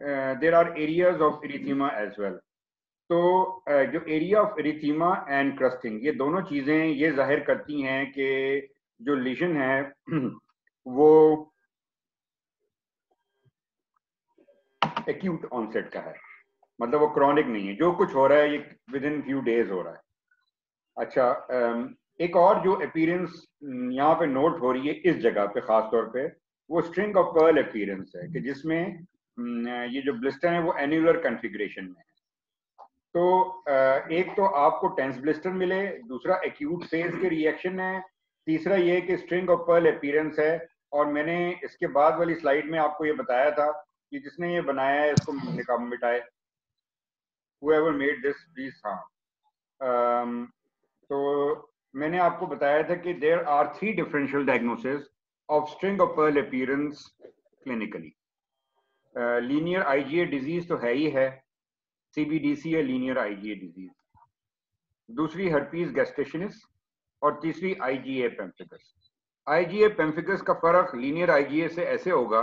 There are areas of erythema as well तो uh, जो area of erythema and crusting ये दोनों चीज़ें ये ज़ाहिर करती हैं कि जो लीजन है वो एक्यूट ऑनसेट का है। मतलब वो क्रॉनिक नहीं है। जो कुछ हो रहा है ये विद इन फ्यू डेज़ हो रहा है। अच्छा um, एक और जो अपीरेंस यहाँ पे नोट हो रही है इस जगह पे खास तौर पे वो स्ट्रिंग ऑफ़ पर्ल अपीरेंस है कि जिसमें ये जो ब्लिस्टर है वो एन्यूलर कॉन्फ़िगरेशन में है। तो एक तो आपको टेंस ब्लिस्टर मिले, दूसरा एक्यूट फ़ेज़ के रिएक्शन है, तीसरा ये कि स्ट्रिंग ऑफ़ पर्ल अपीरेंस है, और मैंने इसके बाद वाली स्लाइड में आपको ये बताया था कि जिसने ये बनाया है, इसको निकाम मिटाए। Whoever made this, please हाँ। तो मैंने आपको बताया था कि there are three differential diagnosis of string of pearl appearance clinically linear IgA disease तो है ही है। सीबीडीसी है लीनियर आईजीए डिज़ीज़ दूसरी हर्पीज गैस्टेशनिस और तीसरी आईजीए पेम्फिकस आईजीए पेम्फिकस का फ़र्क लीनियर आईजीए से ऐसे होगा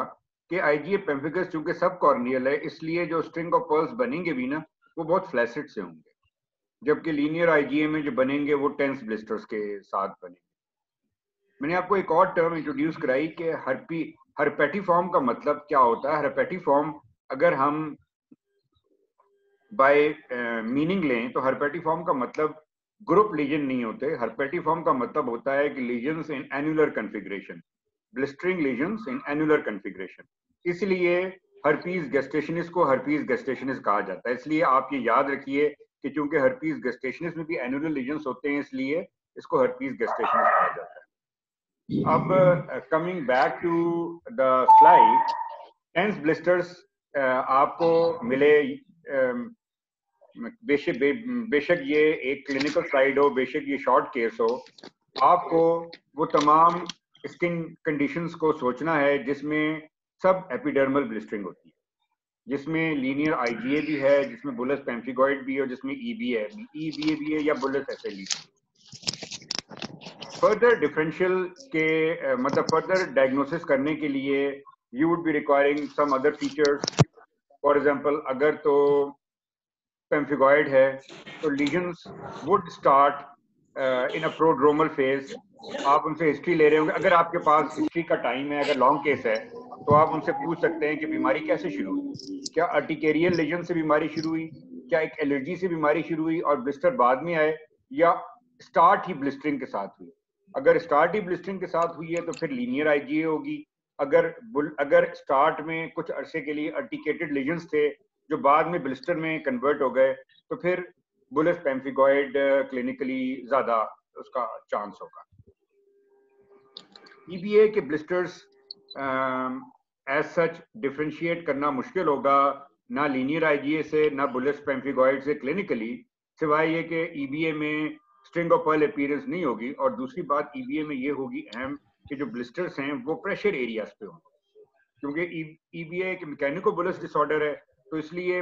कि आईजीए पेम्फिकस चूँकि सब कॉर्नियल है, इसलिए जो स्ट्रिंग ऑफ़ पर्ल्स बनेंगे भी ना, वो बहुत फ्लैसिड से होंगे। जबकि लीनियर आईजीए में जो बनेंगे, वो टेंस ब्लिस्टर्स के साथ बनेंगे। मैंने आपको एक और टर्म इंट्रोड्यूस कराई कि हरपी हरपेटी फॉर्म का मतलब क्या होता है? हरपेटी फॉर्म अगर हम बाय मीनिंग uh, लें तो हरपेटी फॉर्म का मतलब ग्रुप लीजन नहीं होते। हरपेटी फॉर्म का मतलब होता है कि lesions in annular configuration blistering lesions in annular configuration इसलिए हरपीज गेस्टेशनिस को हरपीज गेस्टेशनिस कहा जाता है। इसलिए आप ये याद रखिए कि चूँकि हर्पीज गेस्टेशनिस में भी एनुलर लीजन्स होते हैं इसलिए इसको हर्पीज गेस्टेशनिस कहा जाता है। अब coming back to the slide tense blisters आपको मिले uh, बेशक बे, बेशक ये एक क्लिनिकल स्लाइड हो बेशक ये शॉर्ट केस हो आपको वो तमाम स्किन कंडीशंस को सोचना है जिसमें सब एपिडर्मल ब्लिस्टरिंग होती है। जिसमें लीनियर आईजीए भी है जिसमें बुलस पेम्फिगॉइड भी है जिसमें ईबी e है। ईबीए e भी है या बुलस एसएलई फर्दर डिफरेंशियल के मतलब फर्दर डायग्नोसिस करने के लिए you would be requiring some other features for example अगर तो पेम्फिगॉइड है तो lesions would start in a prodromal phase आप उनसे हिस्ट्री ले रहे होंगे। अगर आपके पास हिस्ट्री का टाइम है, अगर लॉन्ग केस है तो आप उनसे पूछ सकते हैं कि बीमारी कैसे शुरू हुई? क्या अर्टिकेरियल लेजन से बीमारी शुरू हुई? क्या एक एलर्जी से बीमारी शुरू हुई और ब्लिस्टर बाद में आए? या स्टार्ट ही ब्लिस्टरिंग के साथ हुई? अगर स्टार्ट ही ब्लिस्टरिंग के साथ हुई है तो फिर लीनियर आईजीए होगी। अगर अगर स्टार्ट में कुछ अरसे के लिए अर्टिकेटेड लेजेंस थे, जो बाद में ब्लिस्टर में कन्वर्ट हो गए तो फिर बुलस पेम्फिगॉइड क्लिनिकली ज़्यादा उसका चांस होगा। ईबीए के ब्लिस्टर्स एज सच डिफ्रेंशिएट करना मुश्किल होगा, ना लीनियर आईजीए से, ना बुलेट पेम्फिगॉइड से क्लिनिकली सिवाय ये कि ईबीए में स्ट्रिंग ऑफ़ पर्ल अपीयरेंस नहीं होगी और दूसरी बात ईबीए में ये होगी अहम कि जो ब्लिस्टर्स हैं, वो प्रेशर एरियाज़ पे होंगे। क्योंकि ईबीए एक मैकेनिको बुलस डिसऑर्डर है तो इसलिए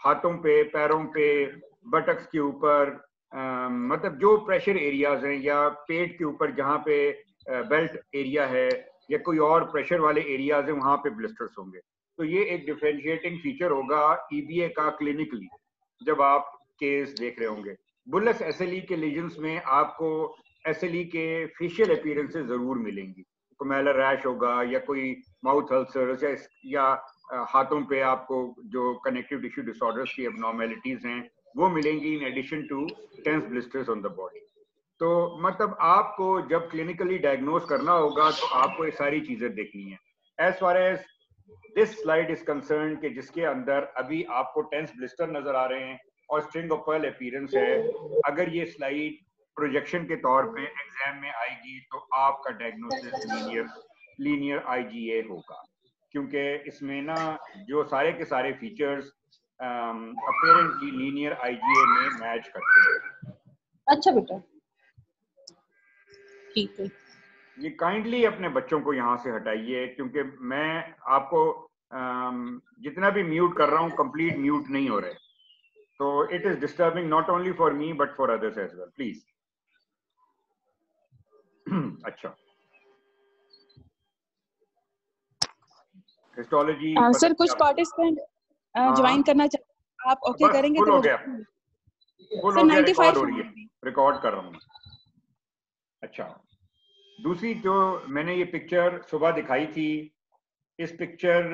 हाथों पे, पैरों पे बटक्स के ऊपर मतलब जो प्रेशर एरियाज़ हैं या पेट के ऊपर जहाँ पे बेल्ट एरिया है या कोई और प्रेशर वाले एरियाज़ हैं, वहाँ पे ब्लिस्टर्स होंगे। तो ये एक डिफ्रेंशिएटिंग फीचर होगा ईबीए का क्लिनिकली जब आप केस देख रहे होंगे। बुलस एसएलई के लीजन्स में आपको एसएलई के फेशियल अपीयरेंसेस ज़रूर मिलेंगी। कोमेलर रैश होगा या कोई माउथ अल्सर या, या हाथों पे आपको जो कनेक्टिव टिश्यू डिसऑर्डर्स की एबनॉर्मेलिटीज हैं वो मिलेंगी in addition to tense blisters on the body तो मतलब आपको जब क्लिनिकली डायग्नोज करना होगा तो आपको ये सारी चीज़ें देखनी है। As far as this slide is concern कि जिसके अंदर अभी आपको टेंस ब्लिस्टर नज़र आ रहे हैं और स्ट्रिंग ऑफ़ पर्ल अपीयरेंस है। अगर ये स्लाइड प्रोजेक्शन के तौर पे एग्ज़ाम में आएगी तो आपका डायग्नोसिस लीनियर लीनियर आईजीए होगा। क्योंकि इसमें ना जो सारे के सारे फीचर्स अपेरेंटली लीनियर आईजीए में मैच करते हैं। अच्छा बेटा। ठीक है। ये काइंडली अपने बच्चों को यहाँ से हटाइए क्योंकि मैं आपको जितना भी म्यूट कर रहा हूँ कंप्लीट म्यूट नहीं हो रहे। तो it is disturbing not only for me but for others as well please अच्छा हिस्टोलॉजी सर कुछ पार्टिसिपेंट ज्वाइन करना चाहते आप ओके करेंगे तो हो गया। फुल हो गया रिकॉर्ड हो रही है। रिकॉर्ड कर रहा हूँ अच्छा दूसरी जो मैंने ये पिक्चर सुबह दिखाई थी। इस पिक्चर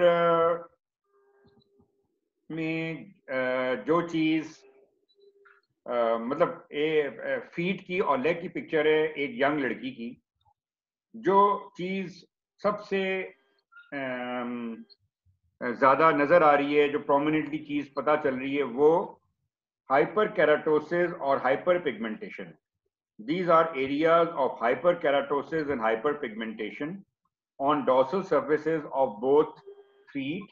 में जो चीज़ मतलब ए फीट की और लेग की पिक्चर है, एक यंग लड़की की, जो चीज़ सबसे ज़्यादा नज़र आ रही है, जो प्रोमिनेंटली चीज़ पता चल रही है, वो हाइपर कैराटोसिस और hyper pigmentation These are areas of hyperkeratosis and hyperpigmentation on dorsal surfaces of both feet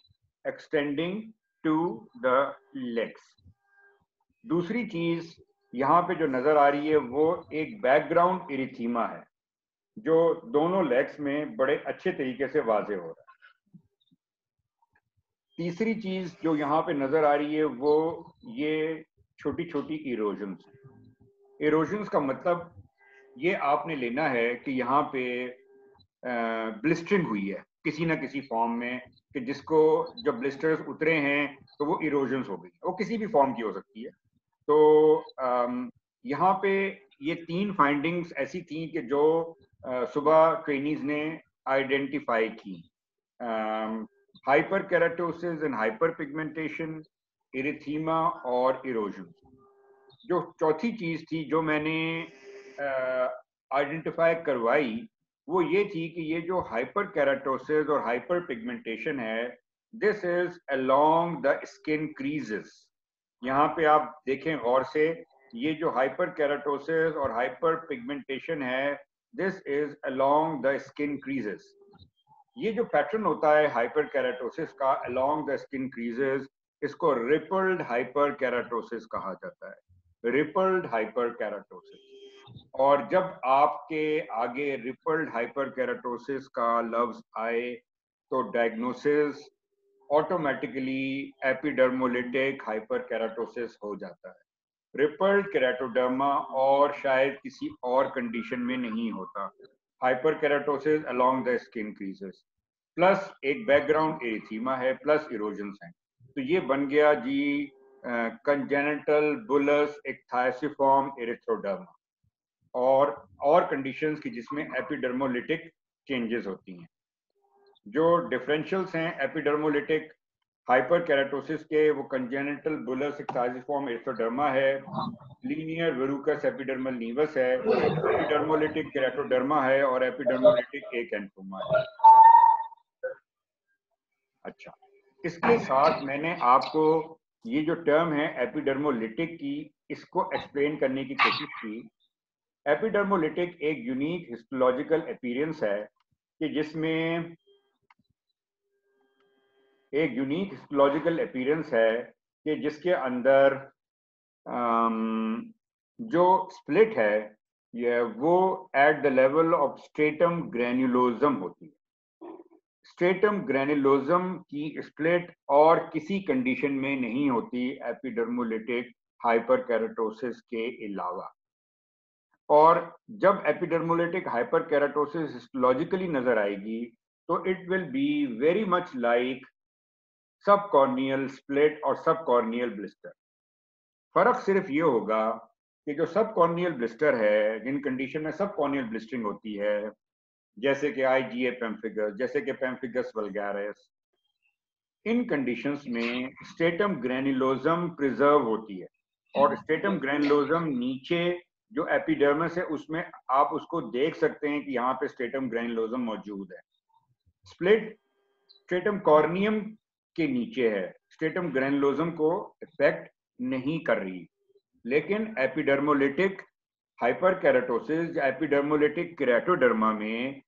extending to the legs. दूसरी चीज़ यहाँ पे जो नज़र आ रही है वो एक बैकग्राउंड इरिथीमा है, जो दोनों लेग्स में बड़े अच्छे तरीके से वाजे हो रहा है। तीसरी चीज़ जो यहाँ पे नज़र आ रही है वो ये छोटी छोटी इरोजन इरोजन का मतलब ये आपने लेना है कि यहाँ पे ब्लिस्टरिंग हुई है। किसी ना किसी फॉर्म में कि जिसको जब ब्लिस्टर्स उतरे हैं तो वो इरोजन्स हो गई। वो किसी भी फॉर्म की हो सकती है। तो यहाँ पे ये तीन फाइंडिंग्स ऐसी थी कि जो सुबह ट्रेनिज ने आइडेंटिफाई की। Hyper keratosis and hyper pigmentation erythema और इरोजन जो चौथी चीज़ थी जो मैंने आइडेंटिफाई करवाई वो ये थी कि ये जो हाइपर कैराटोसिस और हाइपर पिगमेंटेशन है this is along the skin creases यहाँ पे आप देखें गौर से, ये जो हाइपर कैराटोसिस और हाइपर पिगमेंटेशन है this is along the skin creases ये जो पैटर्न होता है हाइपर कैराटोसिस का अलोंग द स्किन क्रीजेस इसको रिपल्ड हाइपर कैराटोसिस कहा जाता है। रिपल्ड हाइपर कैराटोसिस और जब आपके आगे रिपल्ड हाइपर कैराटोसिस का लफ्ज आए तो diagnosis automatically epidermolytic hyper keratosis हो जाता है। रिपल्ड कैराटोडर्मा और शायद किसी और कंडीशन में नहीं होता। Hyperkeratosis along the skin creases plus एक बैकग्राउंड एरिथीमा है प्लस इरोजन है। तो ये बन गया जी कंजेनेटल बुलस एक्थाइसिफॉर्म एरिथ्रोडर्मा और और कंडीशंस की जिसमें एपिडर्मोलिटिक चेंजेस होती हैं। जो डिफरेंशियल्स हैं एपिडर्मोलिटिक हाइपर कैराटोसिस के, वो कंजेनेटल बुलस एक्थाइसिफॉर्म एरिथ्रोडर्मा है लीनियर वेरुकस एपिडर्मल नीवस है एपिडर्मोलिटिक कैराटोडर्मा है और एपिडर्मोलिटिक एक एंथोमा है। अच्छा इसके साथ मैंने आपको ये जो टर्म है एपिडर्मोलिटिक की, इसको एक्सप्लेन करने की कोशिश की। एपिडर्मोलिटिक एक यूनिक हिस्टोलॉजिकल अपीयरेंस है कि जिसमें एक यूनिक हिस्टोलॉजिकल अपीयरेंस है कि जिसके अंदर जो स्प्लिट है, ये वो at the level of stratum granulosum होती है। स्ट्रेटम ग्रेनुलोजम की स्प्लिट और किसी कंडीशन में नहीं होती एपिडर्मोलिटिक हाइपरकैरेटोसिस के अलावा। और जब एपिडर्मोलिटिक हाइपरकैरेटोसिस हिस्टोलॉजिकली नज़र आएगी तो it will be very much like subcorneal split और सब कॉर्नियल ब्लिस्टर फ़र्क सिर्फ़ ये होगा कि जो सब कॉर्नियल ब्लिस्टर है, जिन कंडीशन में सब कॉर्नियल ब्लिस्टरिंग होती है, जैसे कि आई जी ए पेम्फिगस जैसे कि पेम्फिगस वलगैरस इन कंडीशंस में स्टेटम ग्रेनुलोजम प्रिजर्व होती है और स्टेटम ग्रेनुलोजम नीचे जो एपिडर्मस है, उसमें आप उसको देख सकते हैं कि यहाँ पे स्टेटम ग्रेनुलोजम मौजूद है। स्प्लिट स्टेटम कॉर्नियम के नीचे है। स्टेटम ग्रेनुलोजम को इफ़ेक्ट नहीं कर रही। लेकिन epidermolytic hyperkeratosis epidermolytic keratoderma में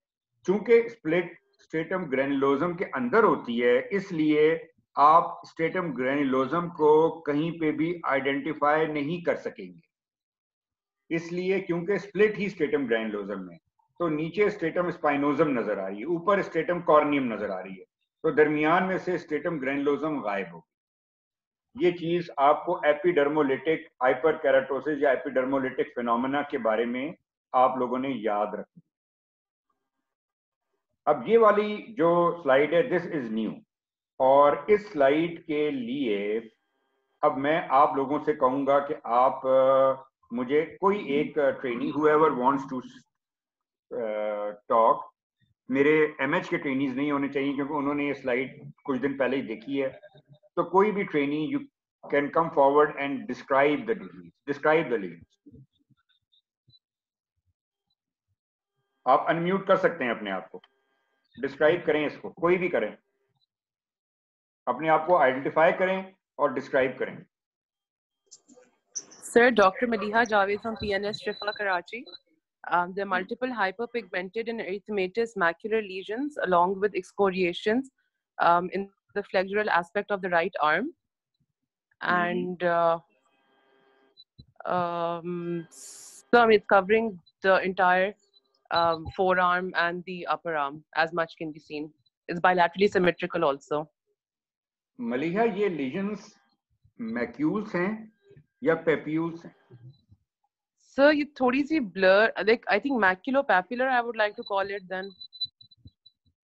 चूँकि स्प्लिट स्टेटम ग्रेनुलोजम के अंदर होती है, इसलिए आप स्टेटम ग्रेनुलोजम को कहीं पे भी आइडेंटिफाई नहीं कर सकेंगे। इसलिए क्योंकि स्प्लिट ही स्टेटम ग्रेनुलोजम में तो नीचे स्टेटम स्पाइनोजम नज़र आ रही है, ऊपर स्टेटम कॉर्नियम नज़र आ रही है तो दरमियान में से स्टेटम ग्रेनुलोजम गायब होगी। ये चीज़ आपको एपिडर्मोलिटिक हाइपर कैराटोसिस या एपिडर्मोलिटिक फिनोमेना के बारे में आप लोगों ने याद रखना अब ये वाली जो स्लाइड है दिस इज़ न्यू और इस स्लाइड के लिए अब मैं आप लोगों से कहूँगा कि आप मुझे कोई एक trainee whoever wants to talk मेरे एमएच के ट्रेनीज नहीं होने चाहिए, क्योंकि उन्होंने ये स्लाइड कुछ दिन पहले ही देखी है। तो कोई भी trainee you can come forward and describe the disease describe the disease आप अनम्यूट कर सकते हैं अपने आप को। डिस्क्राइब करें इसको, कोई भी करें। अपने आप को आइडेंटिफाई करें और डिस्क्राइब करें। Sir, Dr. Maliha Javed from PNS Trifa Karachi. Um, there are multiple hyperpigmented and erythematous macular lesions along with excoriations um, in the flexural aspect of the right arm. And mm-hmm. uh, um, so I mean, it's covering the entire um, forearm and the upper arm as much can be seen. It's bilaterally symmetrical also. Maliha, these lesions macules हैं या papules हैं Sir, ये थोड़ी सी blur. Like I think maculopapular. I would like to call it then.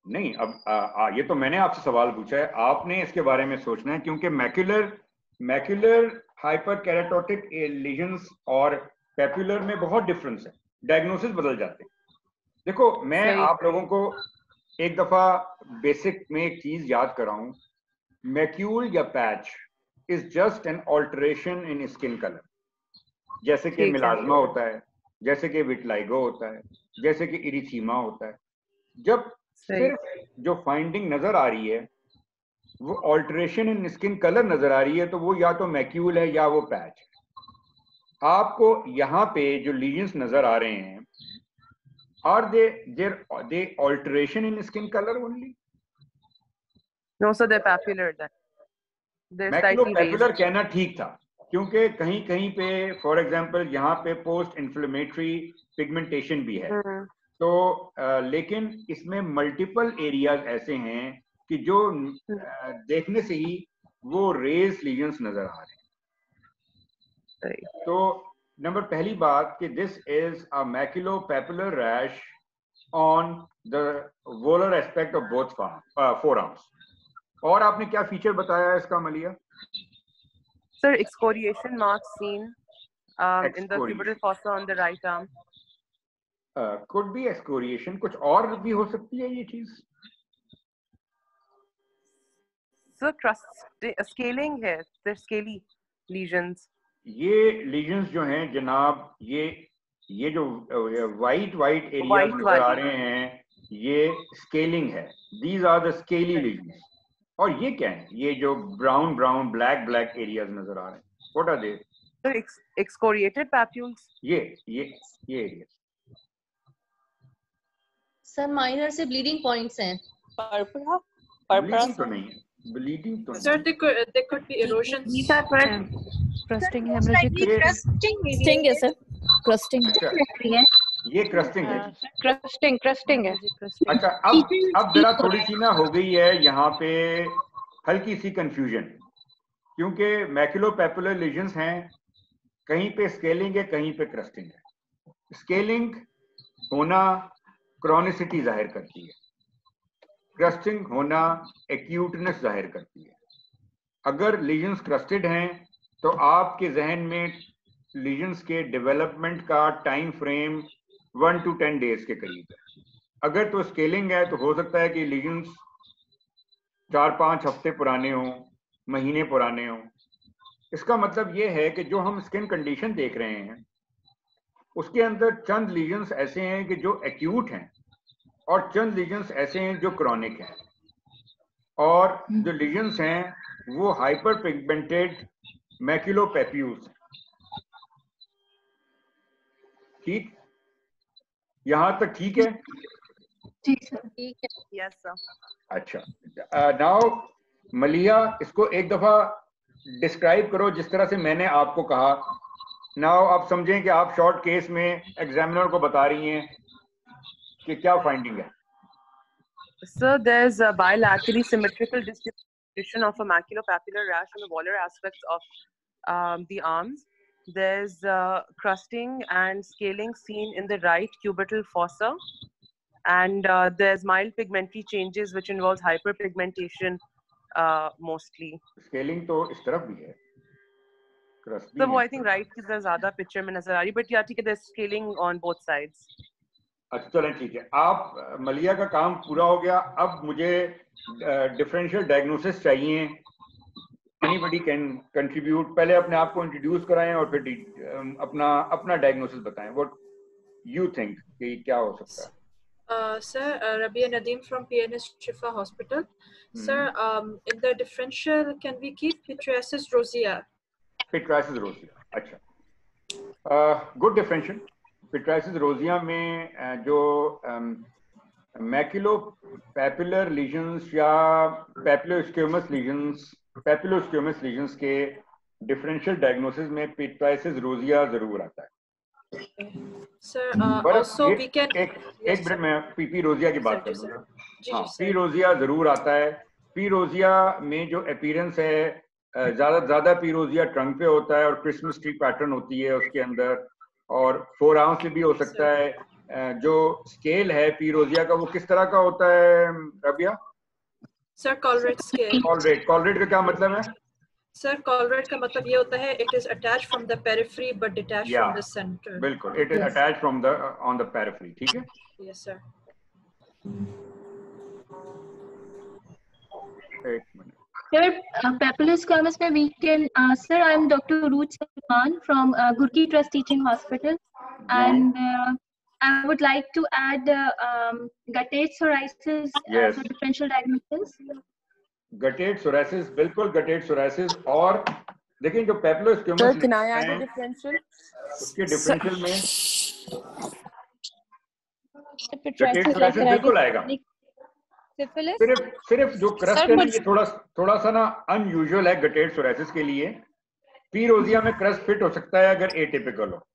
नहीं अब आ, आ, ये तो मैंने आपसे सवाल पूछा है आपने इसके बारे में सोचना है क्योंकि macular macular hyper keratotic lesions और पेपुलर में बहुत डिफरेंस है डायग्नोसिस बदल जाते हैं देखो मैं आप लोगों को एक दफ़ा बेसिक में एक चीज़ याद कराऊं मैक्यूल या patch is just an alteration in skin colour जैसे कि मिलाजमा होता है जैसे कि विटलाइगो होता है जैसे कि इरिथीमा होता है। जब सिर्फ़ जो फाइंडिंग नज़र आ रही है वो ऑल्टरेशन इन स्किन कलर नज़र आ रही है तो वो या तो मैक्यूल है या वो पैच है। आपको यहाँ पे जो लीजन्स नज़र आ रहे हैं are they there they alteration in skin colour only No, so they're papular then. They're maculo slightly papular raised. कहना ठीक था क्योंकि कहीं कहीं पे फॉर एग्जांपल यहाँ पे पोस्ट इन्फ्लेमेटरी पिगमेंटेशन भी है। Hmm. तो अ, लेकिन इसमें मल्टीपल एरियाज़ ऐसे हैं कि जो अ, देखने से ही वो रेज लीजन्स नज़र आ रहे हैं। तो नंबर पहली बात कि this is a maculo papular rash on the volar aspect of both forearms और आपने क्या फीचर बताया इसका मलिया? Sir excoriation mark seen in the fibril fossa on the right arm could be excoriation कुछ और भी हो सकती है ये चीज़? सर क्रस्ट स्केलिंग है सर स्केली लीजंस ये लीजंस जो हैं जनाब ये ये जो वाइट वाइट एरिया नज़र आ रहे हैं ये स्केलिंग है. These are the scaly lesions. और ये क्या है? ये जो brown brown black black areas नज़र आ रहे हैं। What are they sir excoriated papules ये ये ये एरिया सर माइनर से ब्लीडिंग पॉइंट्स हैं। पर्पुरा पर्पुरा तो नहीं है। ब्लीडिंग तो sir they could they could be erosion Nita पर क्रस्टिंग हेमरेजिक क्रस्टिंग स्टिंग है सर क्रस्टिंग है ये क्रस्टिंग है। जी Crusting, crusting है. अच्छा अब अब जरा थोड़ी सी ना हो गई है यहाँ पे हल्की सी कंफ्यूजन क्योंकि मैक्यूलोपैपुलर लीजन्स हैं कहीं पे स्केलिंग है कहीं पे क्रस्टिंग है। स्केलिंग होना क्रॉनिसिटी ज़ाहिर करती है। क्रस्टिंग होना एक्यूटनेस ज़ाहिर करती है। अगर लीजन्स क्रस्टेड हैं तो आपके जहन में लीजन्स के डेवलपमेंट का time frame one two ten days के करीब अगर तो स्केलिंग है तो हो सकता है कि लीजन्स चार पाँच हफ़्ते पुराने हों, महीने पुराने हों। इसका मतलब ये है कि जो हम स्किन कंडीशन देख रहे हैं, उसके अंदर चंद लीजन्स ऐसे हैं कि जो एक्यूट हैं और चंद लीजन्स ऐसे हैं जो क्रॉनिक हैं। और जो लीजन्स हैं, वो हाइपर पिगमेंटेड मैक्यूलोपैप्यूल्स हैं। ठीक? यहाँ तक ठीक है? ठीक है। यस अच्छा। नाउ मलिया इसको एक दफ़ा डिस्क्राइब करो जिस तरह से मैंने आपको कहा। नाउ आप समझें कि आप शॉर्ट केस में एग्जामिनर को बता रही हैं कि क्या फाइंडिंग है। Sir there is a bilaterally symmetrical distribution of a maculopapular rash on the volar aspects of the arms There's uh, crusting and scaling seen in the right cubital fossa. And uh, there's mild pigmentary changes which involves hyperpigmentation uh, mostly. तो इस तरफ़ भी है crust भी So वो है I think right की तरह ज़्यादा picture में नज़र आ रही but yeah ठीक है there's scaling on both sides. अच्छा चलें ठीक है आप अ, मलिया का काम पूरा हो गया अब मुझे डिफरेंशियल डायग्नोसिस चाहिए एनीबॉडी कैन कंट्रीब्यूट पहले अपने आप को इंट्रोड्यूस कराएँ और फिर अपना अपना डायग्नोसिस बताएँ। व्हाट यू थिंक कि क्या हो सकता है? Uh, sir, uh, Rabia Nadeem from PNS Shifa Hospital. Sir, um, in the differential, can we keep pityriasis rosea? पिट्राइसिस रोजिया अच्छा। गुड डिफरेंशियल पिट्राइसिस रोजिया में अ, जो मैक्यूलो पैपुलर लीजन्स या पैपुलोस्क्यूमस लीजन्स पैपुलोस्क्यूमस लीजन्स के डिफरेंशियल डायग्नोसिस में पिट्राइसिस रोजिया ज़रूर आता है। Sir, uh, पर also एक- we can. एक Yes, मिनट में पीपी रोजिया की बात Sir, कर sir. लूँगा जी, हाँ पी रोजिया ज़रूर आता है। पी रोजिया में जो अपीयरेंस है ज़्यादा ज़्यादा पी रोजिया ट्रंक पे होता है और क्रिसमस ट्री पैटर्न होती है उसके अंदर और फोर आउंस भी हो सकता है। जो स्केल है पी रोजिया का वो किस तरह का होता है Rabia? Sir collarette scale collarette collarette का क्या मतलब है? सर कॉलरेट का मतलब ये होता है it is attached from the periphery but detached from the centre बिल्कुल. It is attached from the on the periphery ठीक है? यस सर एक minute. Sir, uh, papillus squamous may we can uh, I am Dr. Rooch Khan from uh, Gurki Trust Teaching Hospital, and uh, I would like to add uh, um, guttate psoriasis Yes. as a differential diagnosis. Guttate psoriasis बिल्कुल guttate psoriasis और देखिए जो Sir, papulosquamous can I add a differential? उसके differential में guttate psoriasis बिल्कुल आएगा syphilis. सिर्फ़ सिर्फ़ जो क्रस्ट है ये थोड़ा थोड़ा सा ना अनयूजुअल है गटेट सोरासिस के लिए पी रोजिया में क्रस्ट फिट हो सकता है अगर एटिपिकल हो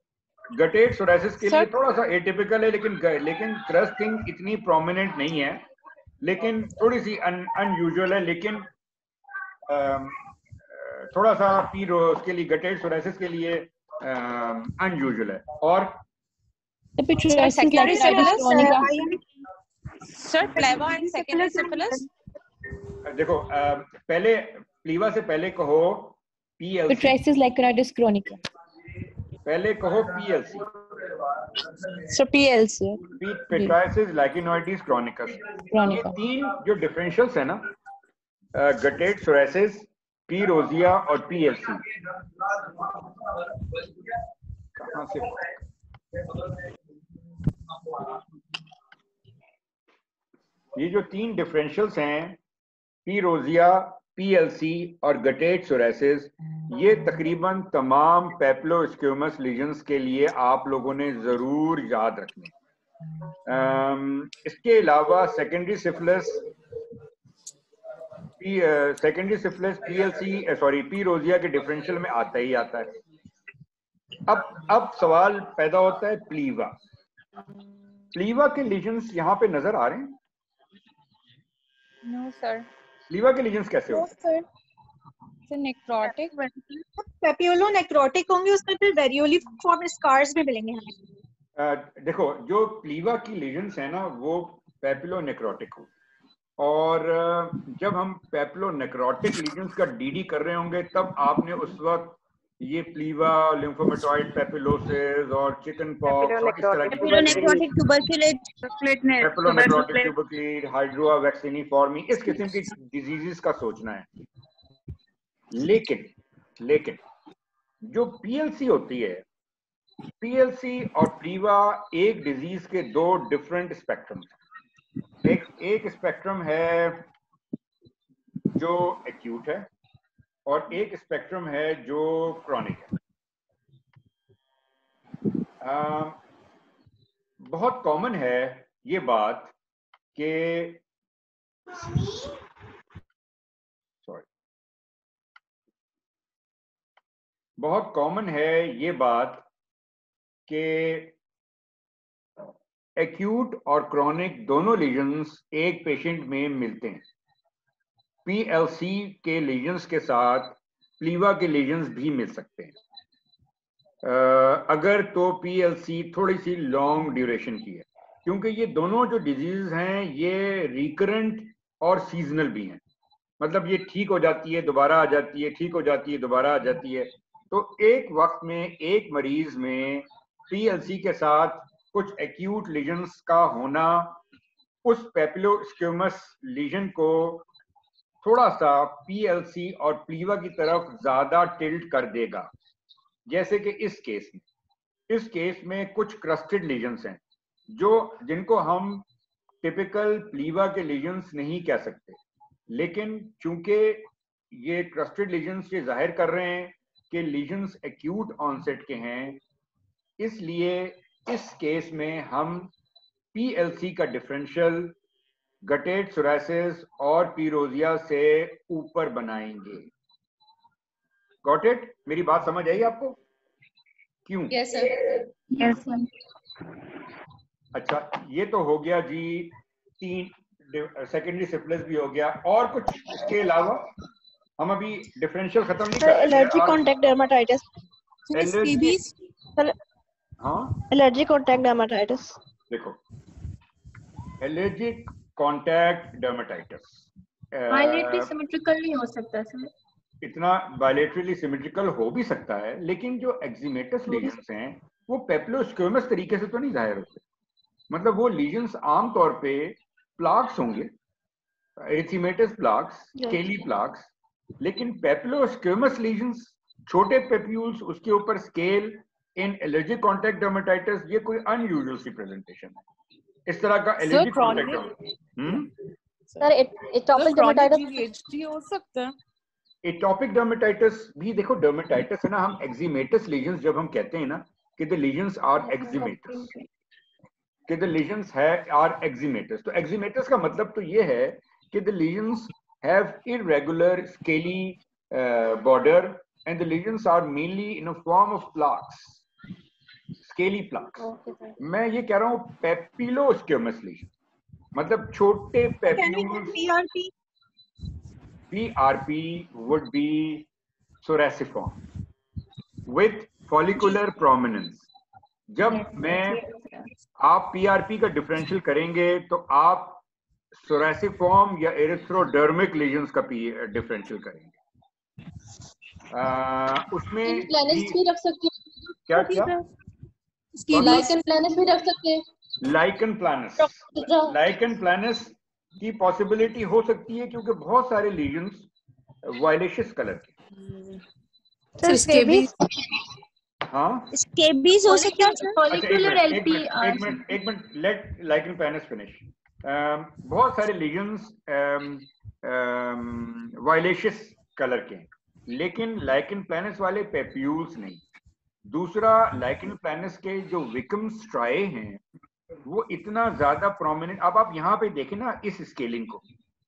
गटेट सोरासिस के लिए थोड़ा सा एटिपिकल है लेकिन लेकिन क्रस्टिंग इतनी प्रोमिनेंट नहीं है लेकिन थोड़ी सी अनयूजुअल है लेकिन थोड़ा सा पी रोज के लिए गटेट सोरासिस के लिए अनयूजुअल है और. Sir, pleva and secondary syphilis. देखो पहले प्लीवा से पहले कहो Pityriasis like choroiditis chronica. पहले कहो PLC So PLC. Pityriasis lichenoides chronicus ये. तीन जो डिफरेंशियल्स है ना गटेट सोरासिस पी रोजिया और पीएलसी कहाँ से ये जो तीन डिफरेंशियल्स हैं पी रोजिया पीएलसी और गटेट सोरासिस ये तकरीबन तमाम पेप्लोस्क्यूमस लीजन्स के लिए आप लोगों ने ज़रूर याद रखने। इसके अलावा secondary syphilis P secondary syphilis PLC sorry P rosea के डिफरेंशियल में आता ही आता है। अब अब सवाल पैदा होता है प्लीवा। प्लीवा के लीजन्स यहाँ पे नज़र आ रहे हैं? No No, sir. प्लीवा के लीजन्स कैसे होते हैं? necrotic. पेपियोलो नेक्रोटिक होंगे उसमें फिर वेरियोली फॉर्म स्कार्स भी मिलेंगे हमें। देखो जो प्लीवा की लीजन्स है ना वो पेपिलो नेक्रोटिक हो। और जब हम पेपिलो नेक्रोटिक लीजन्स का डीडी कर रहे होंगे तब आपने उस वक्त ये प्लीवा लिम्फोमेटॉइड पेपिलोसिस और चिकन पॉक्स और इस तरह की पेपिलोनेक्रोटिक हाइड्रोआ वैक्सीनिफॉर्मी इस किस्म की डिजीजेस का सोचना है। लेकिन लेकिन जो पीएलसी होती है पीएलसी और प्लीवा एक डिज़ीज़ के दो डिफरेंट स्पेक्ट्रम एक एक स्पेक्ट्रम है जो एक्यूट है और एक स्पेक्ट्रम है जो क्रॉनिक है। अम, बहुत कॉमन है ये बात कि सॉरी बहुत कॉमन है ये बात कि एक्यूट और क्रॉनिक दोनों लीजन्स एक पेशेंट में मिलते हैं। पीएलसी के लीजन्स के साथ प्लीवा के लीजन्स भी मिल सकते हैं। अ, अगर तो पीएलसी थोड़ी सी लॉन्ग ड्यूरेशन की है क्योंकि ये दोनों जो डिज़ीज़ हैं ये रिकरेंट और सीजनल भी हैं। मतलब ये ठीक हो जाती है दोबारा आ जाती है ठीक हो जाती है दोबारा आ जाती है। तो एक वक्त में एक मरीज़ में पीएलसी के साथ कुछ एक्यूट लीजन्स का होना उस पेपिलोस्क्यूमस लीजन को थोड़ा सा पीएलसी और प्लीवा की तरफ़ ज़्यादा टिल्ट कर देगा। जैसे कि इस केस में। इस केस में कुछ क्रस्टेड लीजन्स हैं, जो जिनको हम टिपिकल प्लीवा के लीजन्स नहीं कह सकते। लेकिन चूँकि ये क्रस्टेड लीजन्स ये ज़ाहिर कर रहे हैं कि लीजन्स एक्यूट ऑनसेट के हैं, इसलिए इस केस में हम पीएलसी का डिफरेंशियल गटेड सोरासिस और पीरोजिया से ऊपर बनाएँगे। गॉट इट मेरी बात समझ आई आपको? क्यों? Yes, sir. Yes, अच्छा ये तो हो गया जी तीन सेकेंडरी सिफिलिस भी हो गया। और कुछ इसके अलावा? हम अभी डिफरेंशियल खत्म नहीं कर एलर्जी रहे contact dermatitis. Allergic- Sir, हाँ? allergic contact dermatitis. देखो एलर्जिक कॉन्टैक्ट डर्मेटाइटिस नहीं हो सकता सर। इतना बायलेटरली सिमेट्रिकल हो भी सकता है लेकिन जो एक्जिमेटस लीजन्स हैं वो पेप्लोस्क्योमस तरीके से तो नहीं ज़ाहिर होते। मतलब वो लीजन्स आमतौर पे प्लाक्स होंगे एरिथीमेटस प्लाक्स स्केली प्लाक्स लेकिन पेप्लोस्क्योमस लीजन्स छोटे पेप्यूल्स उसके ऊपर scale in allergic contact dermatitis ये कोई अनयूजुअल सी प्रेजेंटेशन है। इस तरह का हम्म? Atopic chronic dermatitis. GVHD हो सकता है। एटॉपिक डर्मेटाइटिस भी देखो डर्मेटाइटिस है ना हम एक्जिमेटस लीजन्स जब हम कहते हैं ना कि द लीजन्स आर एक्जिमेटस कि द लीजन्स है आर एक्जिमेटस तो एक्जिमेटस का मतलब तो ये है कि the lesions have irregular scaly border and the lesions are mainly in a form of plaques scaly Okay, मैं ये कह रहा हूँ पेपिलोस्क्योमस लीजन मतलब छोटे papules. PRP? PRP would be psoriasiform with follicular prominence. जब मैं आप PRP का डिफरेंशियल करेंगे तो आप सोरेसिफॉर्म या एरिथ्रोडर्मिक लीजन्स का डिफरेंशियल करेंगे। आ, उसमें प्लानस भी- रख सकते हैं क्या क्या लाइकन प्लानस भी रख सकते हैं। लाइकन प्लानस लाइकन प्लानस की पॉसिबिलिटी हो सकती है क्योंकि बहुत सारे लीजन्स वायलेशियस कलर के. हाँ? हो सकता है? अच्छा, एक मिनट, एक मिनट, लेट लाइकन फिनिश बहुत सारे लीजन्स वायलेशियस कलर के हैं। लेकिन लाइकन प्लानस वाले पेप्यूल्स नहीं। दूसरा लाइकन प्लानस के जो विकम स्ट्राए हैं वो इतना ज़्यादा प्रोमिनेंट अब आप यहाँ पे देखें ना इस स्केलिंग को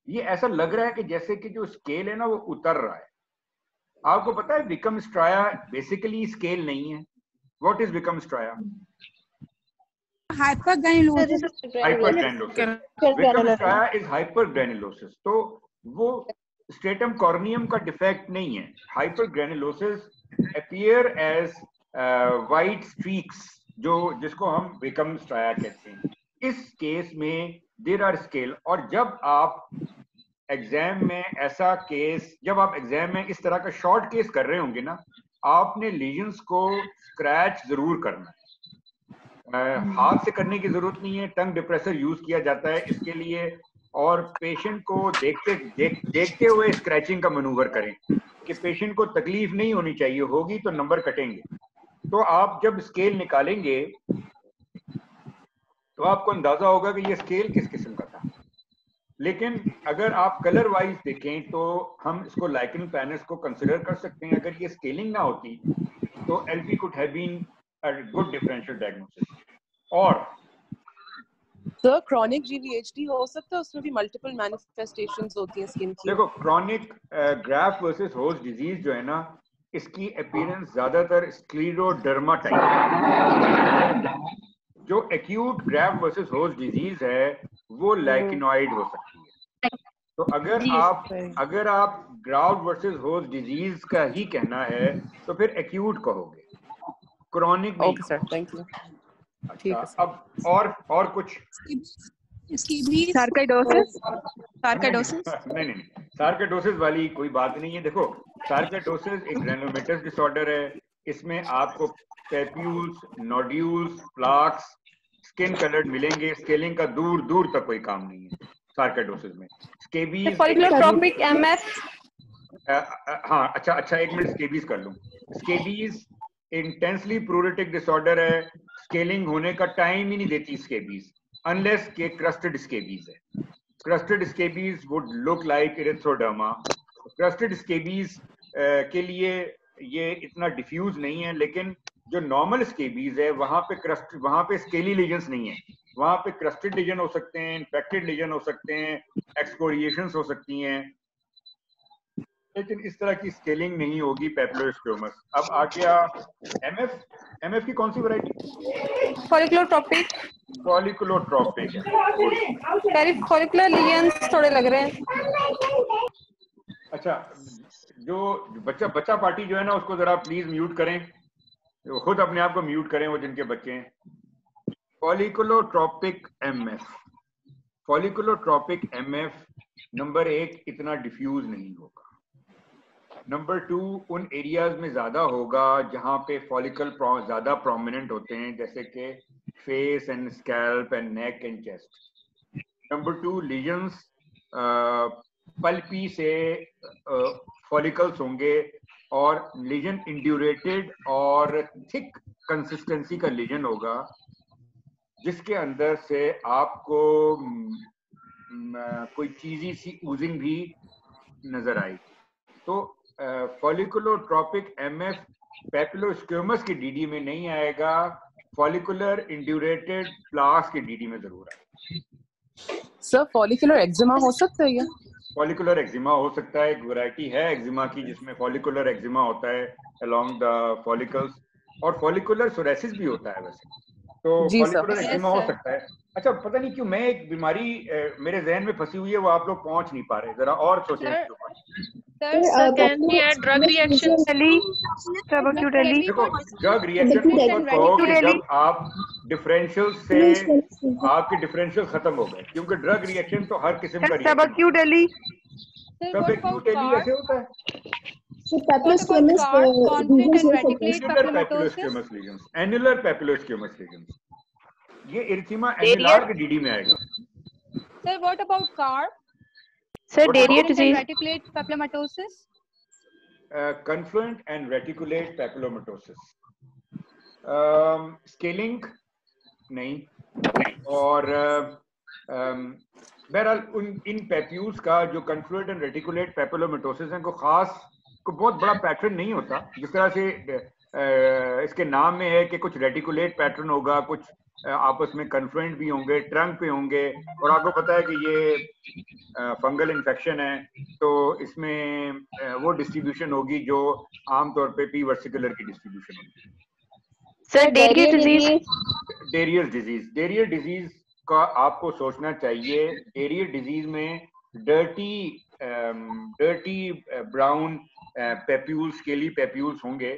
ये ऐसा लग रहा है कि जैसे कि जो स्केल है ना वो उतर रहा है। आपको पता है विकम स्ट्राया बेसिकली स्केल नहीं है? What is Wickham striae hypergranulosis तो वो स्ट्रेटम कॉर्नियम का डिफेक्ट नहीं है। Hypergranulosis appear as white streaks जो जिसको हम विकम स्ट्राया कहते हैं। इस केस में देर आर स्केल और जब आप एग्ज़ाम में ऐसा केस जब आप एग्ज़ाम में इस तरह का शॉर्ट केस कर रहे होंगे ना आपने लीजन्स को स्क्रैच ज़रूर करना है। हाथ से करने की ज़रूरत नहीं है टंग डिप्रेसर यूज़ किया जाता है इसके लिए और पेशेंट को देखते देख, देखते हुए स्क्रैचिंग का मनूवर करें। कि पेशेंट को तकलीफ़ नहीं होनी चाहिए होगी तो नंबर कटेंगे। तो आप जब स्केल निकालेंगे तो आपको अंदाज़ा होगा कि ये स्केल किस किस्म का था। लेकिन अगर आप कलर वाइज देखें तो हम इसको लाइकन प्लानस को कंसिडर कर सकते हैं। अगर ये स्केलिंग ना होती तो LP could have been good differential diagnosis और सर क्रॉनिक जीवीएचडी हो सकता है उसमें भी मल्टीपल मैनिफेस्टेशंस होती हैं स्किन की। देखो chronic graft versus host disease जो है ना इसकी अपीयरेंस ज़्यादातर स्क्लीरोडर्मा टाइप जो acute graft versus host disease है वो लाइकिनॉइड हो सकती है। तो अगर आप अगर आप ग्राउड वर्सेस होस्ट डिज़ीज़ का ही कहना है तो फिर एक्यूट कहोगे। Chronic okay sir thank you ठीक है अच्छा, अब और और कुछ? Sarcoidosis. Sarcoidosis. नहीं नहीं सार्केडोसिस वाली कोई बात नहीं है। देखो सार्केडोसिस एक ग्रेनुलोमेटस डिसऑर्डर है। इसमें आपको papules nodules plaques skin coloured मिलेंगे। स्केलिंग का दूर दूर तक कोई काम नहीं है सार्केडोसिस में। Scabies Folliculotropic MF. हाँ अच्छा अच्छा एक मिनट स्केबीज कर लूँ। स्केबीज इंटेंसली प्रोरेटिक डिसऑर्डर है। स्केलिंग होने का टाइम ही नहीं देती स्केबीज अनलेस के क्रस्टेड स्केबीज है। Crusted scabies would look like erythroderma crusted scabies के लिए ये इतना डिफ्यूज नहीं है, लेकिन जो नॉर्मल स्केबीज है, वहाँ पे क्रस्ट वहाँ पे स्केली लीजन्स नहीं है। वहाँ पे क्रस्टेड लीजन हो सकते हैं इन्फेक्टेड लीजन हो सकते हैं एक्सकोरिएशन हो सकती हैं। लेकिन इस तरह की स्केलिंग नहीं होगी पेप्लोस्क्रोमस अब आ गया एमएफ एमएफ की कौन सी variety. Folliculotropic Very follicular lesions थोड़े लग रहे हैं. अच्छा जो बच्चा बच्चा पार्टी जो है ना उसको जरा प्लीज़ म्यूट करें। खुद अपने आप को म्यूट करें वो जिनके बच्चे हैं। Folliculotropic MF folliculotropic MF number एक इतना डिफ्यूज नहीं होगा। नंबर टू उन एरियाज़ में ज़्यादा होगा जहाँ पे फॉलिकल ज़्यादा प्रोमिनेंट होते हैं, जैसे कि face and scalp and neck and chest number two lesions pulpy से फॉलिकल्स होंगे और लीजन इंड्यूरेटेड और थिक कंसिस्टेंसी का लीजन होगा, जिसके अंदर से आपको कोई चीजी सी ऊजिंग भी नज़र आएगी। तो फॉलिकुलोट्रोपिक एमएफ पेपिलोस्क्योमस की डीडी में नहीं आएगा फॉलिकुलर इंड्यूरेटेड प्लास की डीडी में ज़रूर आएगा। सर फॉलिकुलर एक्जिमा हो सकता है ये फॉलिकुलर एक्जिमा हो सकता है एक वैरायटी है एक्जिमा की जिसमें फॉलिकुलर एक्जिमा होता है अलोंग द फॉलिकल्स और फॉलिकुलर सोरेसिस भी होता है वैसे। तो फॉलिकुलर एक्जिमा हो सकता है। अच्छा पता नहीं क्यों मैं एक बीमारी मेरे जहन में फंसी हुई है वो आप लोग पहुँच नहीं पा रहे। जरा और सोचें आप डिफरेंशियल से आपके डिफरेंशियल खत्म हो गए क्योंकि ड्रग रिएक्शन तो हर किस्म का सब acute Ali subacutely DD में आएगा। Sir what about card Sir, and disease. reticulate papillomatosis? confluent and reticulate papillomatosis. Scaling नहीं और uh, um, बहरहाल उन इन पेप्यूल्स का जो कन्फ्लुएंट एंड रेटिकुलेट पेपिलोमेटोसिस है को खास को बहुत बड़ा पैटर्न नहीं होता। जिस तरह से uh, इसके नाम में है कि कुछ रेटिकुलेट पैटर्न होगा कुछ uh, आपस में कन्फ्लुएंट भी होंगे ट्रंक पे होंगे और आपको पता है कि ये फंगल इन्फेक्शन है तो इसमें वो डिस्ट्रीब्यूशन होगी जो आमतौर पे पी वर्सिकुलर की डिस्ट्रीब्यूशन होगी। Sir Darier disease Darier disease Darier disease का आपको सोचना चाहिए डेरियर डिज़ीज़ में dirty dirty brown papules scaly papules होंगे।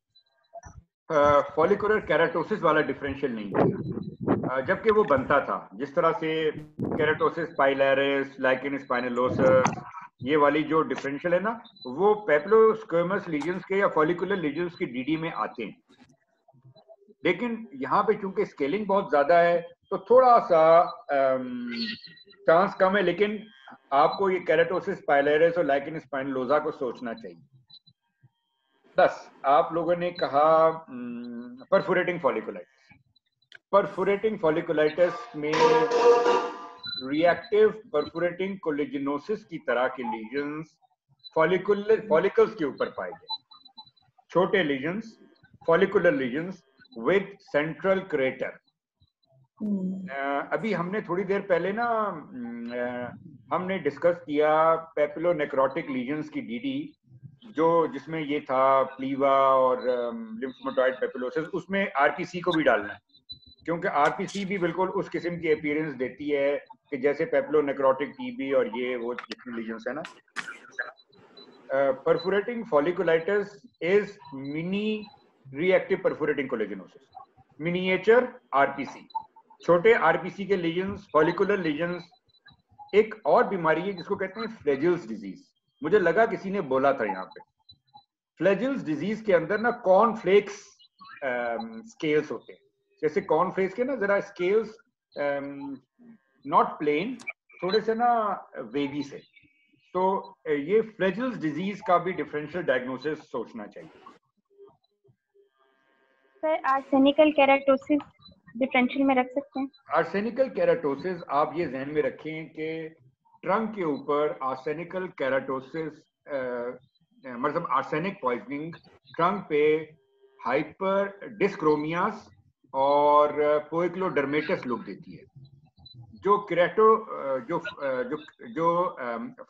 फॉलिकुलर कैराटोसिस वाला डिफरेंशियल नहीं किया जबकि वो बनता था, जिस तरह से कैराटोसिस पाइलरिस लाइकिन स्पाइनलोसिस ये वाली जो डिफरेंशियल है ना, वो पेप्लोस्क्वेमस लीजन्स के या फॉलिकुलर लीजन्स की डीडी में आते हैं। लेकिन यहाँ पे चूँकि स्केलिंग बहुत ज़्यादा है तो थोड़ा सा चांस कम है, लेकिन आपको ये कैरेटोसिस पाइलेरिस और लाइकिन स्पाइनलोजा को सोचना चाहिए। बस आप लोगों ने कहा परफोरेटिंग फॉलिकुलाइटिस परफोरेटिंग फॉलिकुलाइटिस में रिएक्टिव परफोरेटिंग कोलेजिनोसिस की तरह के लीजन्स फॉलिकुलर फॉलिकल्स के ऊपर पाए गए। छोटे lesions follicular lesions with central crater अभी हमने थोड़ी देर पहले ना हमने डिस्कस किया पेपिलोनेक्रोटिक लीजन्स की डीडी जो जिसमें ये था, प्लीवा और लिम्फोमेटॉइड पेपिलोसिस उसमें आरपीसी को भी डालना है। क्योंकि आरपीसी भी बिल्कुल उस किस्म की अपीयरेंस देती है कि जैसे पेप्लो नेक्रोटिक टीबी और ये वो जितने लीजन्स है ना। Perforating folliculitis is mini reactive perforating collagenosis miniature RPC छोटे आरपीसी के लीजन्स फॉलिकुलर लीजन्स एक और बीमारी है जिसको कहते हैं फ्लेजिल्स डिज़ीज़ मुझे लगा किसी ने बोला था यहाँ पे। फ्लेजिल्स डिज़ीज़ के अंदर ना कॉर्नफ्लेक्स स्केल्स होते हैं। जैसे कॉर्नफ्लेक्स के ना जरा स्केल्स नॉट प्लेन थोड़े से ना वेवी से। तो ये फ्लेजिल्स डिज़ीज़ का भी डिफरेंशियल डायग्नोसिस सोचना चाहिए। सर आर्सेनिकल केराटोसिस डिफरेंशियल में रख सकते हैं? आर्सेनिकल केराटोसिस आप ये जहन में रखें कि ट्रंक के ऊपर आर्सेनिकल केराटोसिस मतलब आर्सेनिक पॉइजनिंग ट्रंक पे हाइपर डिस्क्रोमियास और पोइक्लोडर्मेटस लुक देती है। जो केराटो जो जो जो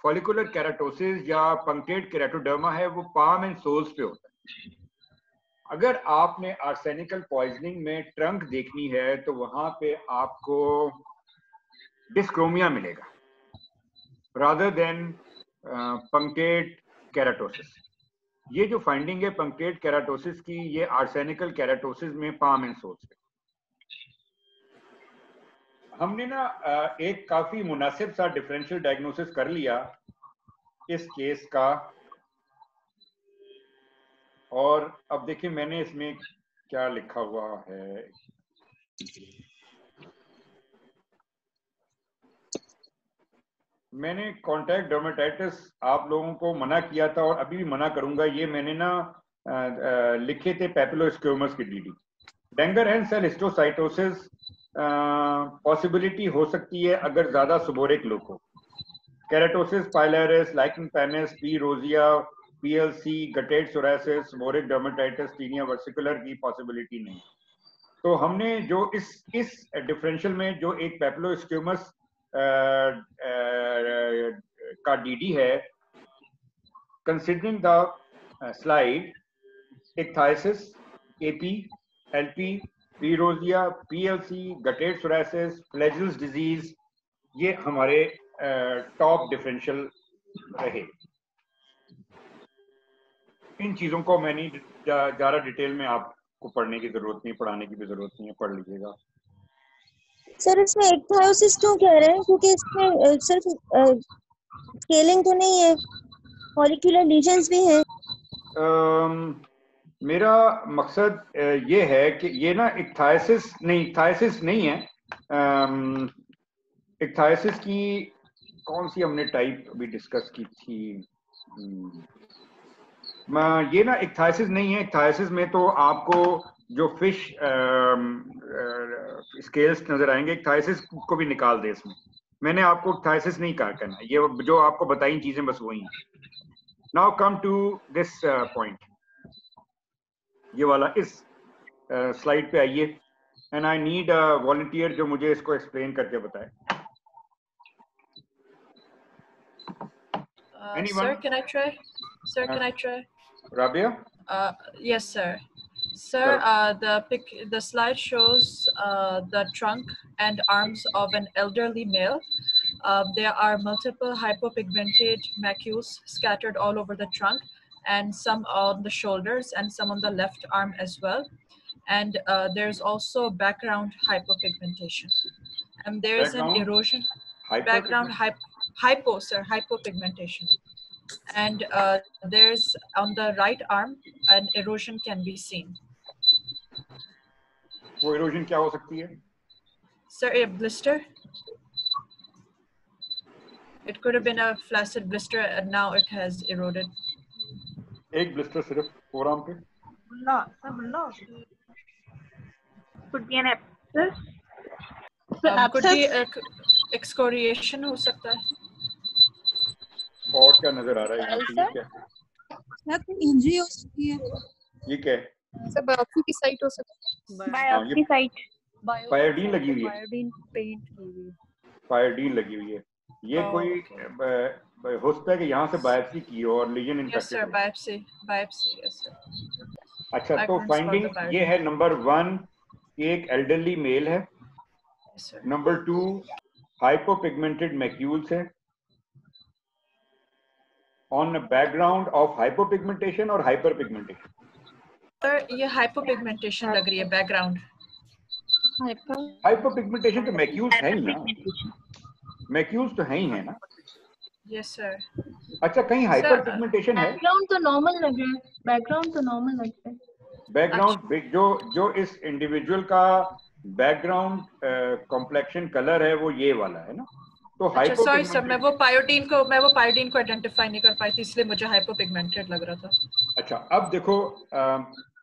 फॉलिकुलर केराटोसिस या पंक्टेड केराटोडर्मा है, वो पाम एंड सोल्स पे होता है। अगर आपने आर्सेनिकल पॉइजनिंग में ट्रंक देखनी है तो वहाँ पे आपको डिस्क्रोमिया मिलेगा। रादर देन पंक्टेड केराटोसिस ये जो फाइंडिंग है पंक्टेड केराटोसिस की, ये आर्सेनिकल केराटोसिस में पाम एंड सोल्स है हमने ना एक काफ़ी मुनासिब सा डिफरेंशियल डायग्नोसिस कर लिया इस केस का। और अब देखिए मैंने इसमें क्या लिखा हुआ है। मैंने कॉन्टैक्ट डोमेटाइटिस आप लोगों को मना किया था और अभी भी मना करूँगा। ये मैंने ना लिखे थे पेपिलोस्क्योमस की DD Langerhans cell histiocytosis possibility हो सकती है अगर ज़्यादा सुबोरिक लोग हो। Keratosis pilaris lichen planus P rosea PLC guttate psoriasis seborrhoeic dermatitis tinea versicolor की पॉसिबिलिटी नहीं। तो हमने जो इस इस डिफरेंशियल में जो एक पेप्लोस्क्यूमस का डीडी है। Considering the slide ichthyosis AP LP P rosea PLC guttate psoriasis Flegel's disease ये हमारे टॉप डिफरेंशियल रहे। इन चीज़ों को मैंने ज़्यादा डिटेल में आपको पढ़ने की ज़रूरत नहीं, पढ़ाने की भी ज़रूरत नहीं है, पढ़ लीजिएगा। सर, इसमें एक्थायोसिस क्यों कह रहे हैं? क्योंकि इसमें सिर्फ़ स्केलिंग तो नहीं है फॉलिकुलर लीजन्स भी हैं। मेरा मकसद ये है कि ये ना इक्थाइसिस नहीं इक्थाइसिस नहीं है। इक्थाइसिस की कौन सी हमने टाइप अभी डिस्कस की थी? ये ना इक्थाइसिस नहीं है। इक्थाइसिस में तो आपको जो फ़िश स्केल्स नज़र आएँगे इक्थाइसिस को भी निकाल दे इसमें मैंने आपको इक्थाइसिस नहीं कहा करना ये जो आपको बताई चीज़ें बस वही हैं now come to this point ये वाला इस स्लाइड uh, पे आइए and I need a volunteer जो मुझे इसको एक्सप्लेन करके बताए Uh, sir, can I try? Sir, uh, can I try? Rabia? Uh, yes, sir. Sir, uh, the pic, the slide shows uh, the trunk and arms of an elderly male. Uh, there are multiple hypopigmented macules scattered all over the trunk and some on the shoulders and some on the left arm as well. And uh, there's also background hypopigmentation. And there's an erosion. Background hypo hypo, sir, hypopigmentation. And uh, there's on the right arm, an erosion can be seen. वो erosion क्या हो सकती है? Sir, a blister. It could have been a flaccid blister and now it has eroded. एक blister सिर्फ़ forearm पे? No, no. Could be an abscess. Um, could be a excoriation हो सकता है. और क्या नज़र आ रहा है ये क्या इंजरी हो सकती है ये क्या है सर बायोप्सी की साइट हो सकती है साइट पायोडीन लगी हुई है। पायोडीन पेंट की हुई पायोडीन लगी हुई है। ये कोई हो सकता है कि यहाँ से बायोप्सी की हो और लीजन. अच्छा तो फाइंडिंग ये है नंबर वन एक एल्डरली मेल है। नंबर टू हाइपोपिगमेंटेड मैक्यूल्स है। ऑन बैकग्राउंड ऑफ़ हाइपोपिगमेंटेशन और हाइपरपिगमेंटेशन Sir, ये hypopigmentation लग रही है background. हाइपोपिगमेंटेशन तो मैक्यूल्स है ही ना। मैक्यूल्स तो है ही है ना। Yes, sir. अच्छा कहीं हाइपरपिगमेंटेशन है? बैकग्राउंड तो नॉर्मल लग रहा है। बैकग्राउंड तो नॉर्मल लग रहा है। बैकग्राउंड जो जो इस इंडिविजुअल का बैकग्राउंड कॉम्प्लेक्शन कलर है वो ये वाला है ना। तो अच्छा सॉरी सर मैं वो पायोडीन को मैं वो पायोडीन को आइडेंटिफाई नहीं कर पाई थी इसलिए मुझे हाइपोपिगमेंटेड लग रहा था। अच्छा अब देखो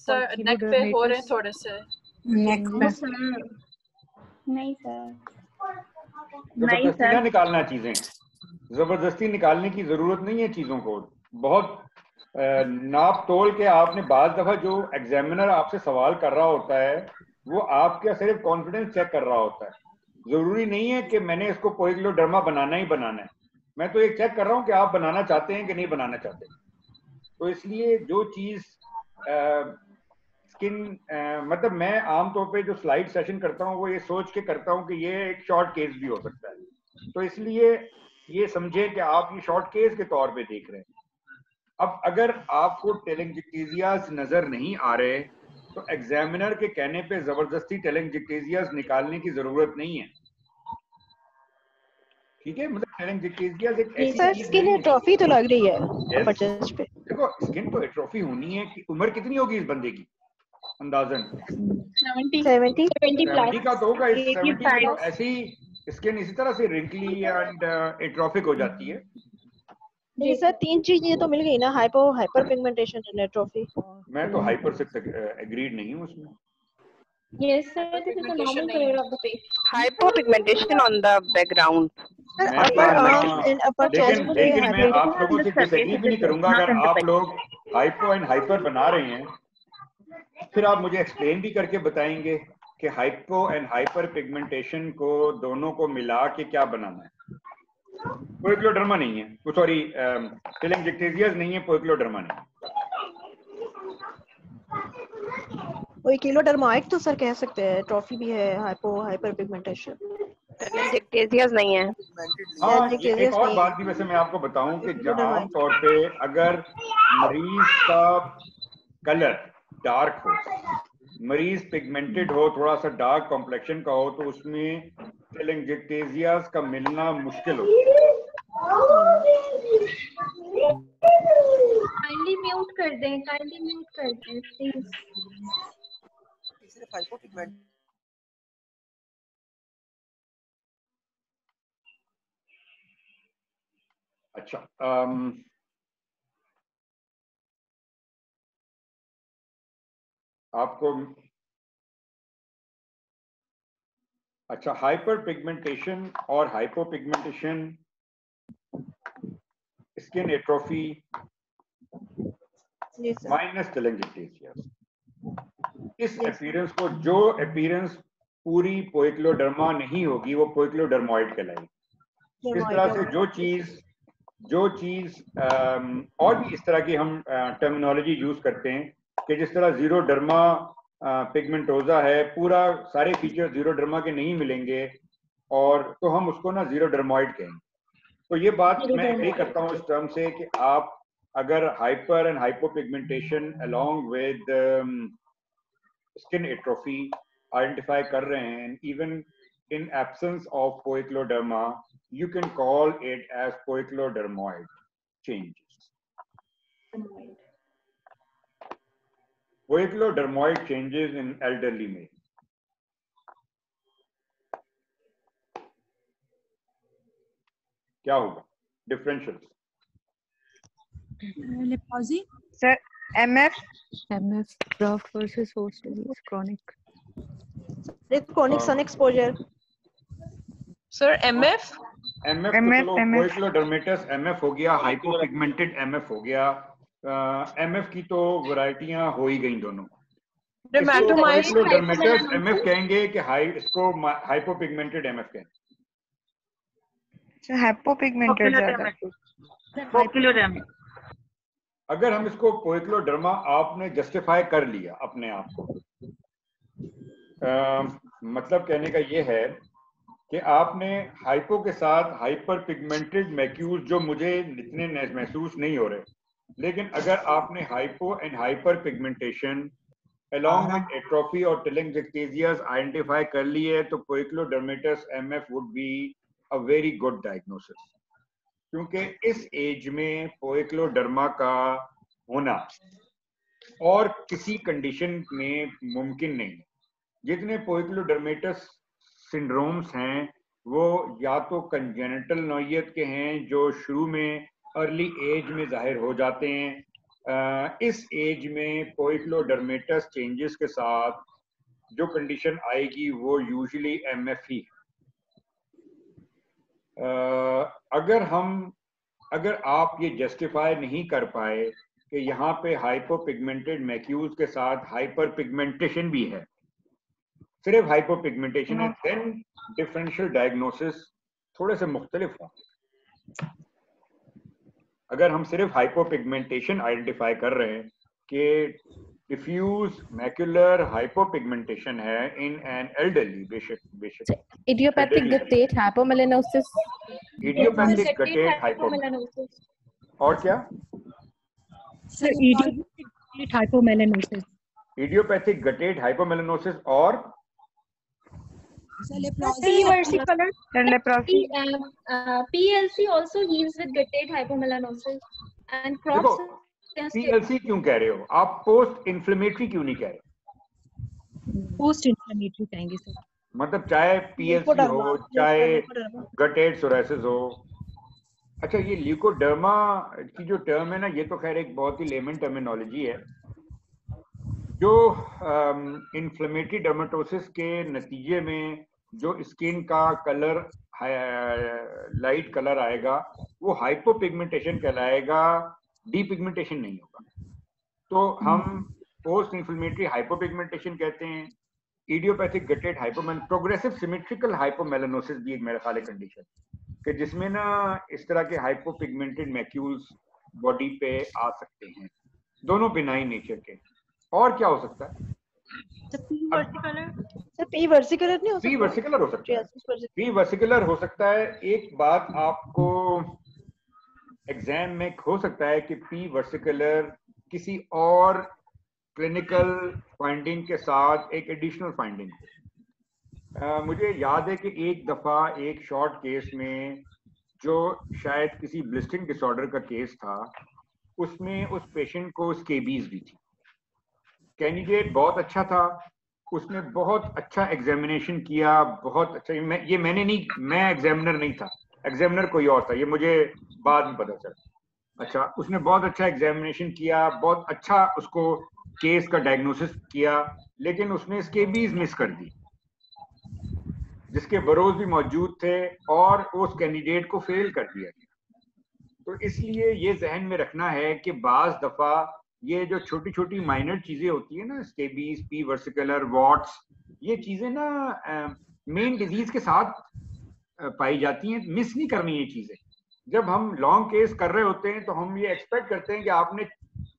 सर नेक पे हो रहे हैं थोड़े से नेक sir. नहीं सर ज़बरदस्ती नहीं ना सर निकालना चीज़ें। ज़बरदस्ती निकालने की ज़रूरत नहीं है चीज़ों को। बहुत नाप तोल के आपने बाज दफ़ा जो एग्जामिनर आपसे सवाल कर रहा होता है वो आपका सिर्फ़ कॉन्फिडेंस चेक कर रहा होता है। ज़रूरी नहीं है कि मैंने इसको पोइक्लोडर्मा बनाना ही बनाना है। मैं तो ये चेक कर रहा हूँ कि आप बनाना चाहते हैं कि नहीं बनाना चाहते। तो इसलिए जो चीज़ स्किन मतलब मैं आमतौर पे जो स्लाइड सेशन करता हूँ वो ये सोच के करता हूँ कि ये एक शॉर्ट केस भी हो सकता है। तो इसलिए ये समझे कि आप ये शॉर्ट केस के तौर पे देख रहे हैं। अब अगर आपको टेलेंजिक्टेजियाज नज़र नहीं आ रहे तो एग्जामिनर के कहने पे ज़बरदस्ती टेलेंजिक्टेजियाज निकालने की ज़रूरत नहीं है। ठीक है? मतलब टेलेंजिक्टेजियाज एक ऐसी स्किन एट्रोफी तो लग रही है देखो स्किन तो एट्रोफी होनी है कि उम्र कितनी होगी इस बंदे की? अंदाजन। 70 70 सेवेंटी का तो होगा इस 85 सेवेंटी में ऐसी स्किन इसी तरह से रिंकली एंड एट्रोफिक हो जाती है। जी सर तीन चीज़ें तो मिल गई ना hypo hyper pigmentation and atrophy मैं तो हाइपर से एग्रीड नहीं हूँ उसमें। Yes, sir. This is a normal color of the face. Hypopigmentation on the background. Sir मैं अपर मैं- आर्म एंड अपर चेस्ट लेकिन लेकिन मैं आप लोगों से डिसएग्री भी नहीं करूँगा। अगर आप लोग हाइपो एंड हाइपर बना रहे हैं फिर आप मुझे एक्सप्लेन भी करके बताएँगे कि हाइपो एंड हाइपर पिगमेंटेशन को दोनों को मिला के क्या बनाना है पोइक्लोडर्मा नहीं है। वो सॉरी टेलेंजिक्टेजियाज नहीं है पोइक्लोडर्मा नहीं वही किलोडर्माइट तो सर कह सकते हैं ट्रॉफी भी है हाइपो हाइपर पिगमेंटेशन नहीं है। हाँ एक और बात भी वैसे मैं आपको बताऊँ कि जहाँ आम तौर पे अगर मरीज़ का कलर डार्क हो मरीज़ पिगमेंटेड हो थोड़ा सा डार्क कॉम्प्लेक्शन का हो तो उसमें टेलेंजिक्टेजियाज का मिलना मुश्किल हो Kindly mute कर दें. Kindly mute कर दें, please. अच्छा अम, आपको अच्छा हाइपर पिगमेंटेशन और hypopigmentation skin atrophy minus telangiectasia इस अपीयरेंस को जो अपीयरेंस पूरी पोइक्लोडर्मा नहीं होगी वो पोइक्लोडर्मोइड कहलाएगी। इस तरह से जो चीज़ जो चीज़ और भी इस तरह की हम टर्मिनोलॉजी यूज़ करते हैं कि जिस तरह ज़ीरो डर्मा पिगमेंटोजा है पूरा सारे फीचर ज़ीरो डर्मा के नहीं मिलेंगे और तो हम उसको ना ज़ीरो डर्मोइड कहेंगे। तो ये बात मैं एग्री करता हूँ इस टर्म से कि आप अगर hyper and hypopigmentation along with skin atrophy identify कर रहे हैं even in absence of poikiloderma, you can call it as poikilodermoid changes. Poikilodermoid changes in elderly male. क्या होगा. Sir, MF. MF, graft versus host disease, chronic. chronic sun exposure. Sir, MF. MF, MF, तो चलो MF. कोइक्लोडर्मेटस MF हो गया hypopigmented MF हो गया MF की तो वैरायटियाँ हो ही गई दोनों। MF कहेंगे कि हाई इसको हाइपोपिगमेंटेड MF कहेंगे। hypopigmented ज़्यादा. अगर हम इसको पोइक्लोडर्मा आपने जस्टिफाई कर लिया अपने आप को मतलब कहने का ये है कि आपने हाइपो के साथ हाइपर पिगमेंटेड मैक्यूल जो मुझे इतने महसूस नहीं हो रहे लेकिन अगर आपने hypo and hyper pigmentation along with atrophy और telangiectasias आइडेंटिफाई कर लिए तो poikilodermatous MF would be a very good diagnosis क्योंकि इस एज में पोइक्लोडर्मा का होना और किसी कंडीशन में मुमकिन नहीं है। जितने पोइक्लोडर्मेटस सिंड्रोम्स हैं वो या तो कंजेनेटल नौयत के हैं जो शुरू में अर्ली एज में ज़ाहिर हो जाते हैं। इस एज में पोइक्लोडर्मेटस चेंजेस के साथ जो कंडीशन आएगी वो यूजुअली एमएफ ही। अगर हम अगर आप ये जस्टिफाई नहीं कर पाए कि यहाँ पे हाइपोपिगमेंटेड मैक्यूल्स के साथ हाइपर पिगमेंटेशन भी है। सिर्फ़ हाइपोपिगमेंटेशन है देन डिफरेंशियल डायग्नोसिस थोड़े से मुख्तलिफ़ होंगे। अगर हम सिर्फ़ हाइपोपिगमेंटेशन आइडेंटिफाई कर रहे हैं कि डिफ्यूज मैक्यूलर हाइपोपिगमेंटेशन है इन एन एल्डरली बेशक बेशक Idiopathic Elderly. guttate hypomelanosis. Idiopathic guttate hypo और क्या idiopathic hypomelanosis. Idiopathic guttate hypomelanosis और Leprosy. P, um, uh, PLC also heals with guttate hypomelanosis and crops. PLC क्यों कह रहे हो आप पोस्ट इन्फ्लेमेटरी क्यों नहीं कह रहे Post inflammatory कहेंगे. मतलब चाहे पीएलसी हो चाहे. गटेट सोरासिस हो अच्छा ये ल्यूकोडर्मा की जो टर्म है ना ये तो खैर एक बहुत ही लेमन टर्मिनोलॉजी है जो इन्फ्लेमेटरी डर्माटोसिस के नतीजे में जो स्किन का कलर लाइट कलर आएगा वो हाइपोपिगमेंटेशन कहलाएगा डीपिगमेंटेशन नहीं होगा। तो हम पोस्ट इन्फ्लेमेटरी हाइपोपिगमेंटेशन कहते हैं idiopathic guttate hypomel progressive symmetrical hypomelanosis भी एक मेरा ख्याल है कंडीशन कि जिसमें ना इस तरह के हाइपोपिगमेंटेड मैक्यूल्स बॉडी पे आ सकते हैं दोनों बिनाइन नेचर के। और क्या हो सकता है? सर पी वर्सिकुलर नहीं हो पी सकता? वर्सिकुलर हो सकता है। पी वर्सिकुलर हो सकता है। एक बात आपको एग्ज़ाम में हो सकता है कि पी वर्सिकुलर किसी और क्लिनिकल फाइंडिंग के साथ एक एडिशनल फाइंडिंग हो। मुझे याद है कि एक दफ़ा एक शॉर्ट केस में जो शायद किसी ब्लिस्टिंग डिसऑर्डर का केस था उसमें उस पेशेंट को स्केबीज भी थी। कैंडिडेट बहुत अच्छा था, उसने बहुत अच्छा एग्जामिनेशन किया, बहुत अच्छा ये मैं, ये मैंने नहीं, मैं एग्जामिनर नहीं था एग्जामिनर कोई और था, ये मुझे बाद में पता चला। अच्छा उसने बहुत अच्छा एग्जामिनेशन किया, बहुत अच्छा उसको केस का डायग्नोसिस किया, लेकिन उसने स्केबीज मिस कर दी जिसके बरोज भी मौजूद थे और उस कैंडिडेट को फेल कर दिया गया। तो इसलिए ये जहन में रखना है कि बाज दफ़ा ये जो छोटी छोटी माइनर चीज़ें होती है ना स्केबीज पी वर्सिकुलर वॉट्स ये चीज़ें ना मेन डिज़ीज़ के साथ पाई जाती हैं। मिस नहीं करनी ये चीज़ें। जब हम लॉन्ग केस कर रहे होते हैं तो हम ये एक्सपेक्ट करते हैं कि आपने,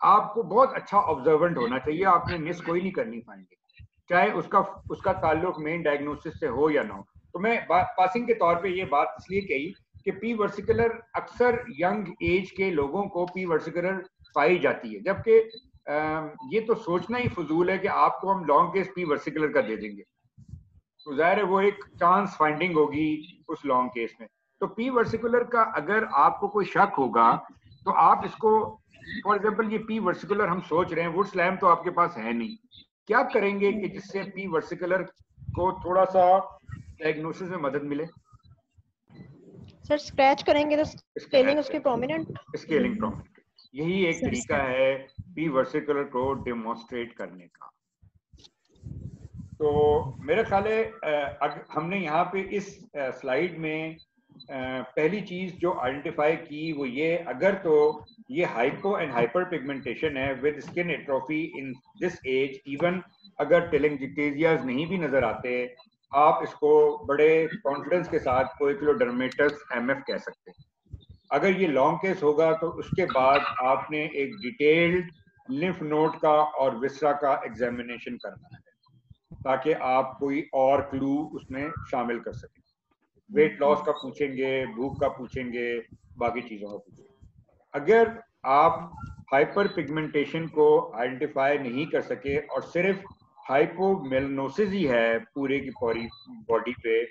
आपको बहुत अच्छा ऑब्जर्वेंट होना चाहिए। आपने मिस कोई नहीं करनी फाइंडिंग चाहे उसका उसका ताल्लुक मेन डायग्नोसिस से हो या ना हो। तो मैं पासिंग के तौर पे ये बात इसलिए कही कि पी वर्सिकुलर अक्सर यंग एज के लोगों को पी वर्सिकुलर पाई जाती है। जबकि ये तो सोचना ही फजूल है कि आपको हम लॉन्ग केस पी वर्सिकुलर का दे देंगे। तो ज़ाहिर है वो एक चांस फाइंडिंग होगी उस लॉन्ग केस में। तो पी वर्सिकुलर का अगर आपको कोई शक होगा तो आप इसको फॉर एग्ज़ाम्पल ये पी वर्सिकुलर हम सोच रहे हैं वुड स्लैम तो आपके पास है नहीं। क्या करेंगे कि जिससे पी वर्सिकुलर को थोड़ा सा डायग्नोसिस में मदद मिले? सर स्क्रैच करेंगे तो स्केलिंग उसकी प्रोमिनेंट स्केलिंग प्रोमिनेंट यही एक तरीका है पी वर्सिकुलर को डेमोन्स्ट्रेट करने का। तो मेरा ख्याल है हमने यहाँ पे इस स्लाइड में पहली चीज़ जो आइडेंटिफाई की वो ये अगर तो ये हाइपो एंड हाइपर पिगमेंटेशन है with skin atrophy in this age even अगर टेलेंजिटेजियाज नहीं भी नज़र आते आप इसको बड़े कॉन्फिडेंस के साथ कोइक्लोडर्मेटस एमएफ कह सकते हैं। अगर ये लॉन्ग केस होगा तो उसके बाद आपने एक डिटेल्ड लिम्फ नोड का और विसरा का एग्जामिनेशन करना है, ताकि आप कोई और क्लू उसमें शामिल कर सकें। वेट लॉस का पूछेंगे, भूख का पूछेंगे, बाकी चीज़ों का पूछेंगे। अगर आप हाइपर पिगमेंटेशन को आइडेंटिफाई नहीं कर सके और सिर्फ़ हाइपोमेलनोसिस ही है पूरे की पूरी बॉडी पे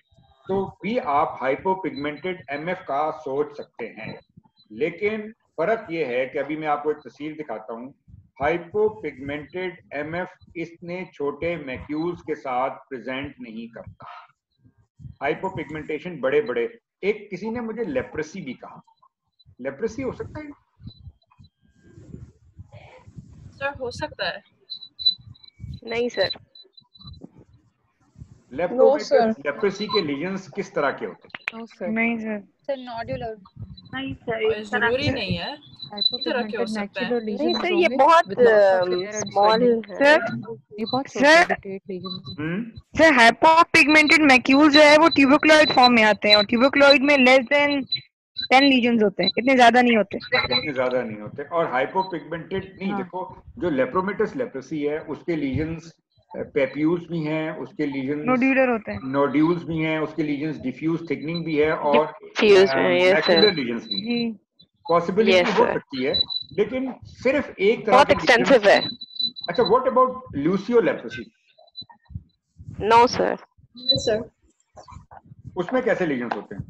तो भी आप हाइपोपिगमेंटेड एमएफ का सोच सकते हैं। लेकिन फ़र्क ये है कि अभी मैं आपको एक तस्वीर दिखाता हूँ। हाइपोपिगमेंटेड एमएफ इतने छोटे मैक्यूल्स के साथ प्रेजेंट नहीं करता। हाइपोपिगमेंटेशन बड़े बड़े एक किसी ने मुझे लेप्रेसी भी कहा। लेप्रेसी हो सकता है? सर हो सकता है। नहीं सर लेप्रेसी के लीजन्स किस तरह के होते हैं? नहीं सर नहीं सर ज़रूरी नहीं है। तरह के हो सकता है। नहीं सर ये बहुत स्मॉल सर ये बहुत सर सर हाइपोपिगमेंटेड मैक्यूल जो है वो ट्यूबरकुलॉइड फॉर्म में आते हैं और ट्यूबरकुलॉइड में लेस देन टेन लीजन्स होते हैं। इतने ज़्यादा नहीं होते। इतने ज़्यादा नहीं होते। और हाइपोपिगमेंटेड नहीं हाँ. देखो जो लेप्रोमेटस लेप्रोसी है उसके लीजन्स पेप्यूल्स भी हैं उसके लीजन नोड्यूलर होते हैं। नोड्यूल्स भी हैं उसके लीजन्स डिफ्यूज थिकनिंग भी है और मैकुलर लीजन्स भी पॉसिबिलिटी हो सकती है लेकिन सिर्फ़ एक तरह बहुत एक्सटेंसिव है। अच्छा what about Lucio leprosy no sir sir उसमें कैसे लीजन्स होते हैं?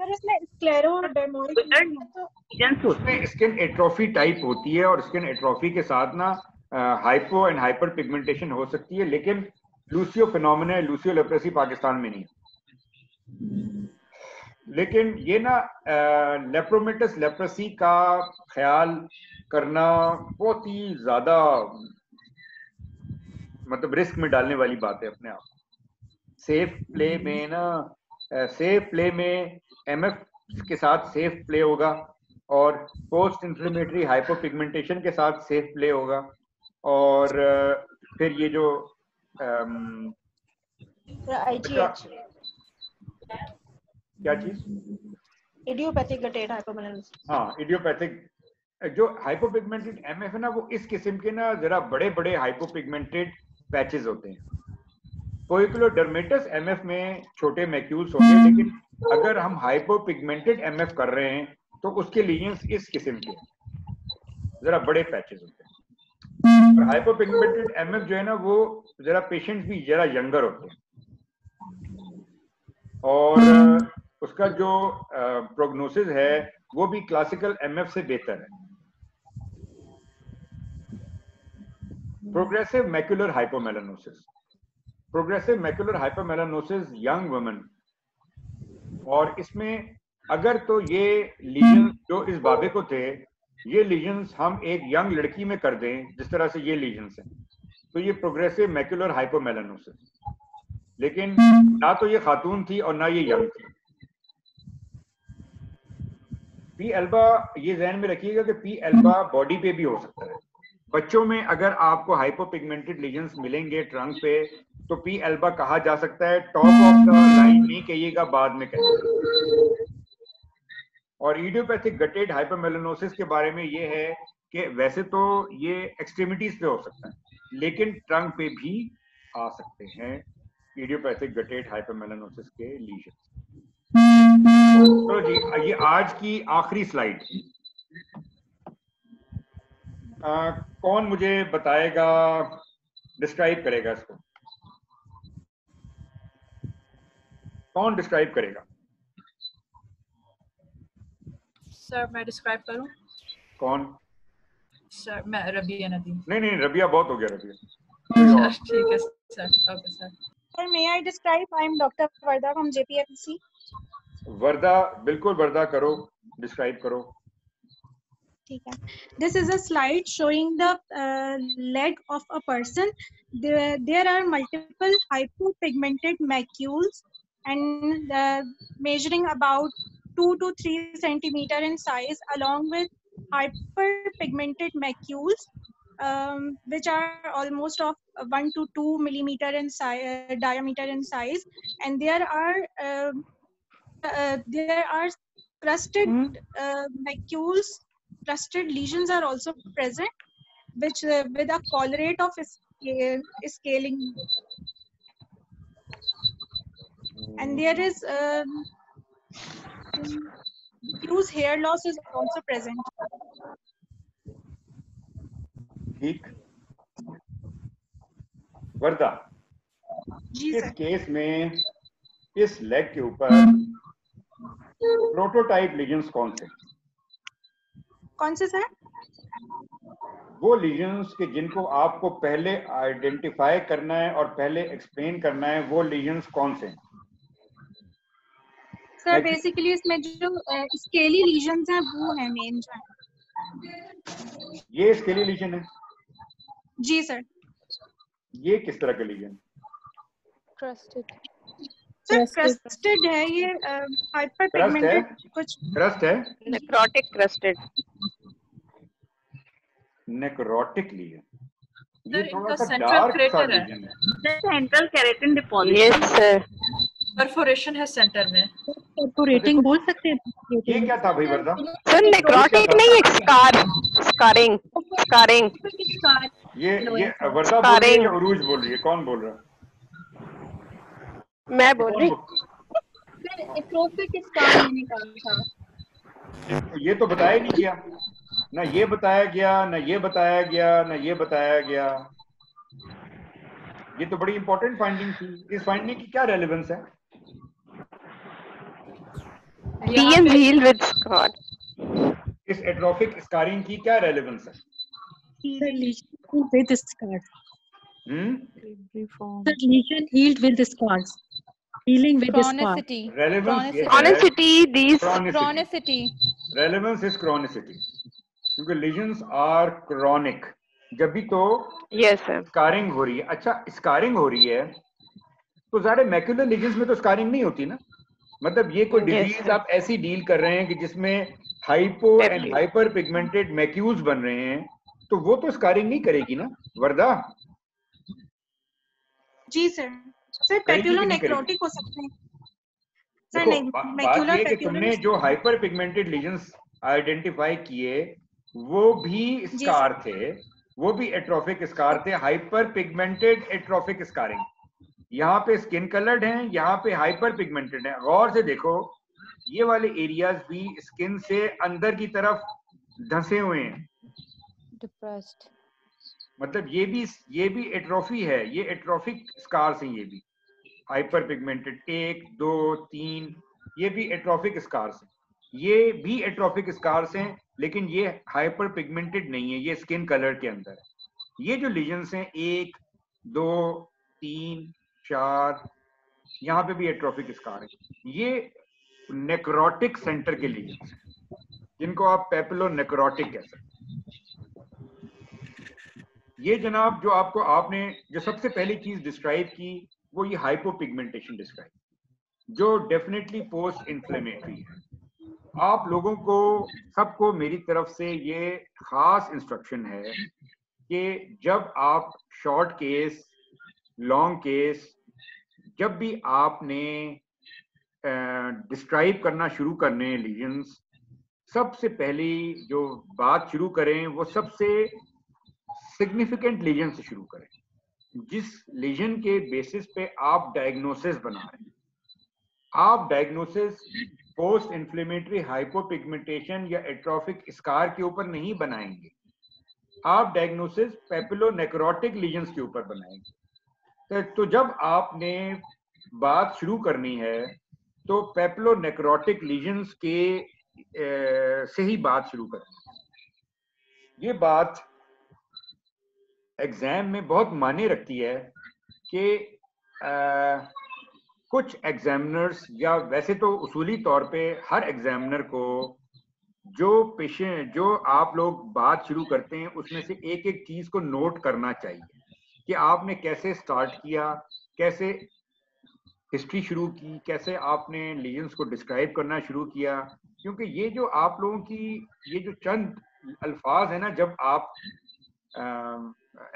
सर इसमें स्क्लेरोडर्मोइड उसमें स्किन एट्रोफी टाइप होती है और स्किन एट्रोफी के साथ ना हाइपो एंड हाइपर पिगमेंटेशन हो सकती है, लेकिन Lucio phenomena Lucio leprosy Pakistan में नहीं लेकिन ये ना लेप्रोमेटस लेप्रेसी का ख्याल करना बहुत ही ज़्यादा मतलब रिस्क में डालने वाली बात है अपने आप। सेफ़ प्ले में ना सेफ़ प्ले में एमएफ के साथ सेफ़ प्ले होगा, और पोस्ट इंफ्लेमेटरी हाइपोपिगमेंटेशन के साथ सेफ़ प्ले होगा। और फिर ये जो क्या चीज़? इडियोपैथिक हाइपोमेलेनिस हाँ इडियोपैथिक जो हाइपोपिगमेंटेड एमएफ है ना वो इस किस्म के ना जरा बड़े बड़े हाइपोपिगमेंटेड पैचेस होते हैं। कोइकुलोडर्मेटस एमएफ में छोटे मैक्यूल्स होते हैं लेकिन अगर हम हाइपोपिगमेंटेड एमएफ कर रहे हैं तो उसके लीजन्स इस किस्म के जरा बड़े पैचेस होते हैं। हाइपोपिगमेंटेड एमएफ जो है ना, वो जरा पेशेंट भी जरा यंगर होते हैं। और उसका जो प्रोग्नोसिस है, वो भी क्लासिकल एमएफ से बेहतर है। Progressive macular hypomelanosis progressive macular hypomelanosis young women और इसमें अगर तो ये लीजन जो इस बाबे को थे ये लीजन्स हम एक यंग लड़की में कर दें, जिस तरह से ये लीजन्स हैं। तो ये प्रोग्रेसिव मैकुलर हाइपोमेलानोसिस लेकिन ना तो ये खातून थी और ना ये यंग थी। पी एल्बा ये जहन में रखिएगा कि पी एल्बा बॉडी पे भी हो सकता है। बच्चों में अगर आपको हाइपोपिगमेंटेड लीजन्स मिलेंगे ट्रंक पे तो पी एल्बा कहा जा सकता है? टॉप ऑफ़ द लाइन नहीं कहिएगा, बाद में कहिएगा। और इडियोपैथिक गटेड हाइपरमेलानोसिस के बारे में ये है कि वैसे तो ये एक्सट्रीमिटीज पे हो सकता है लेकिन ट्रंक पे भी आ सकते हैं इडियोपैथिक गटेड हाइपरमेलोनोसिस के लीजन तो जी ये आज की आखिरी स्लाइड आ, कौन मुझे बताएगा डिस्क्राइब करेगा इसको? कौन डिस्क्राइब करेगा? सर मैं डिस्क्राइब करूँ कौन सर मैं रबिया नदीम नहीं नहीं रबिया बहुत हो गया रबिया ठीक है sir okay sir Sir, may I describe? I am Dr. Varda from JPFC. Varda बिल्कुल वर्दा करो डिस्क्राइब करो ठीक है slide showing the uh, leg of a person there, there are multiple hypopigmented macules and uh, measuring about 2 to 3 centimeter in size along with hyperpigmented macules um, which are almost of 1 to 2 millimeter in size uh, diameter in size and there are um, uh, there are crusted uh, macules crusted lesions are also present, which uh, with a colorate of scale, scaling. And there is um, diffuse hair loss is also present. ठीक। वर्दा इस case में इस leg के ऊपर prototype lesions कौन से? कौन से सर? वो लीजन्स के जिनको आपको पहले आइडेंटिफाई करना है और पहले एक्सप्लेन करना है वो लीजन्स कौन से हैं? सर बेसिकली इसमें जो स्केली लीजन्स हैं वो है मेन जो है। ये स्केली लीजन है? जी सर ये किस तरह का lesion Trusted. Sir Crusted. Crusted है ये हाइपर पिगमेंटेड कुछ क्रस्ट है? नेक्रोटिक क्रस्टेड नेक्रोटिक लीजन ये थोड़ा सा डार्क सा लीजन है। Central keratin deposit yes sir perforation है सेंटर में। तो रेटिंग बोल सकते हैं? ये क्या था भाई वर्दा? सर नेक्रोटिक नहीं स्कार स्कारिंग स्कारिंग ये ये वर्दा बोल रही है. उरूज बोल रही है? कौन बोल रहा है? मैं बोल रही सर एट्रोफिक स्कार मैंने कहा था। ये तो बताया नहीं गया। ना ये बताया गया ना ये बताया गया ना ये बताया गया। ये तो बड़ी इंपॉर्टेंट फाइंडिंग थी। इस फाइंडिंग की क्या रेलेवेंस है? लीजन हील विद स्कार इस एट्रोफिक स्कारिंग की क्या रेलेवेंस है? With scars. Hmm? The lesion healed with scars. Healing with scars. Chronicity. Relevance ये है। Chronicity, these- Chronicity. Relevance is chronicity क्योंकि लीजन्स आर क्रॉनिक जब भी तो यस सर स्कारिंग हो रही है। अच्छा स्कारिंग हो रही है तो ज़्यादा मैक्यूलर लीजन्स में तो स्कारिंग नहीं होती ना? मतलब ये कोई डिज़ीज़. आप ऐसी डील कर रहे हैं कि जिसमें hypo and hyper pigmented macules बन रहे हैं तो वो तो स्कारिंग नहीं करेगी ना? वर्दा? जी सर सर हो सकते हैं। सर नहीं मैक्यूलर तुमने जो हाइपर पिगमेंटेड लीजन्स आइडेंटिफाई किए वो भी स्कार थे वो भी एट्रोफिक स्कार थे हाइपर पिगमेंटेड एट्रोफिक स्कारिंग यहाँ पे स्किन कलर्ड हैं यहाँ पे हाइपर पिगमेंटेड है। गौर से देखो ये वाले एरियाज़ भी स्किन से अंदर की तरफ़ धंसे हुए हैं। Depressed. मतलब ये भी ये भी एट्रोफी है ये एट्रोफिक स्कार्स हैं ये भी। हाइपर पिगमेंटेड एक दो तीन ये भी एट्रोफिक स्कार्स हैं। ये भी एट्रोफिक स्कार्स हैं लेकिन ये हाइपर पिगमेंटेड नहीं है ये स्किन कलर के अंदर है। ये जो लीजन्स हैं एक दो तीन चार, यहाँ पे भी एट्रोफिक स्कार है। ये नेक्रोटिक सेंटर के लिए, जिनको आप पेपलो नेक्रोटिक कह सकते ये जनाब जो आपको, आपने जो सबसे पहली चीज़ डिस्क्राइब की, वो ये हाइपोपिगमेंटेशन डिस्क्राइब जो डेफिनेटली पोस्ट इंफ्लेमेटरी है। आप लोगों को, सबको मेरी तरफ़ से ये खास इंस्ट्रक्शन है कि जब आप शॉर्ट केस लॉन्ग केस जब भी आपने डिस्क्राइब करना शुरू करने लीजन्स सबसे पहली जो बात शुरू करें, वो सबसे सिग्निफिकेंट लीजन से शुरू करें। जिस लीजन के बेसिस पे आप डायग्नोसिस बना रहे हैं। आप डायग्नोसिस पोस्ट इन्फ्लेमेटरी हाइपोपिगमेंटेशन या एट्रोफिक स्कार के ऊपर नहीं बनाएँगे। आप डायग्नोसिस पेपिलो नेक्रोटिक लीजन्स के ऊपर बनाएँगे। तो, तो जब आपने बात शुरू करनी है तो पेप्लो नेक्रोटिक लीजन्स के ए, से ही बात शुरू करनी ये बात एग्ज़ाम में बहुत माने रखती है कि कुछ एग्जामिनर्स या वैसे तो उसूली तौर पे हर एग्जामिनर को जो पेशेंट जो आप लोग बात शुरू करते हैं उसमें से एक एक चीज़ को नोट करना चाहिए। कि आपने कैसे स्टार्ट किया कैसे हिस्ट्री शुरू की कैसे आपने लीजेंस को डिस्क्राइब करना शुरू किया? क्योंकि ये जो आप लोगों की ये जो चंद अल्फाज है ना जब आप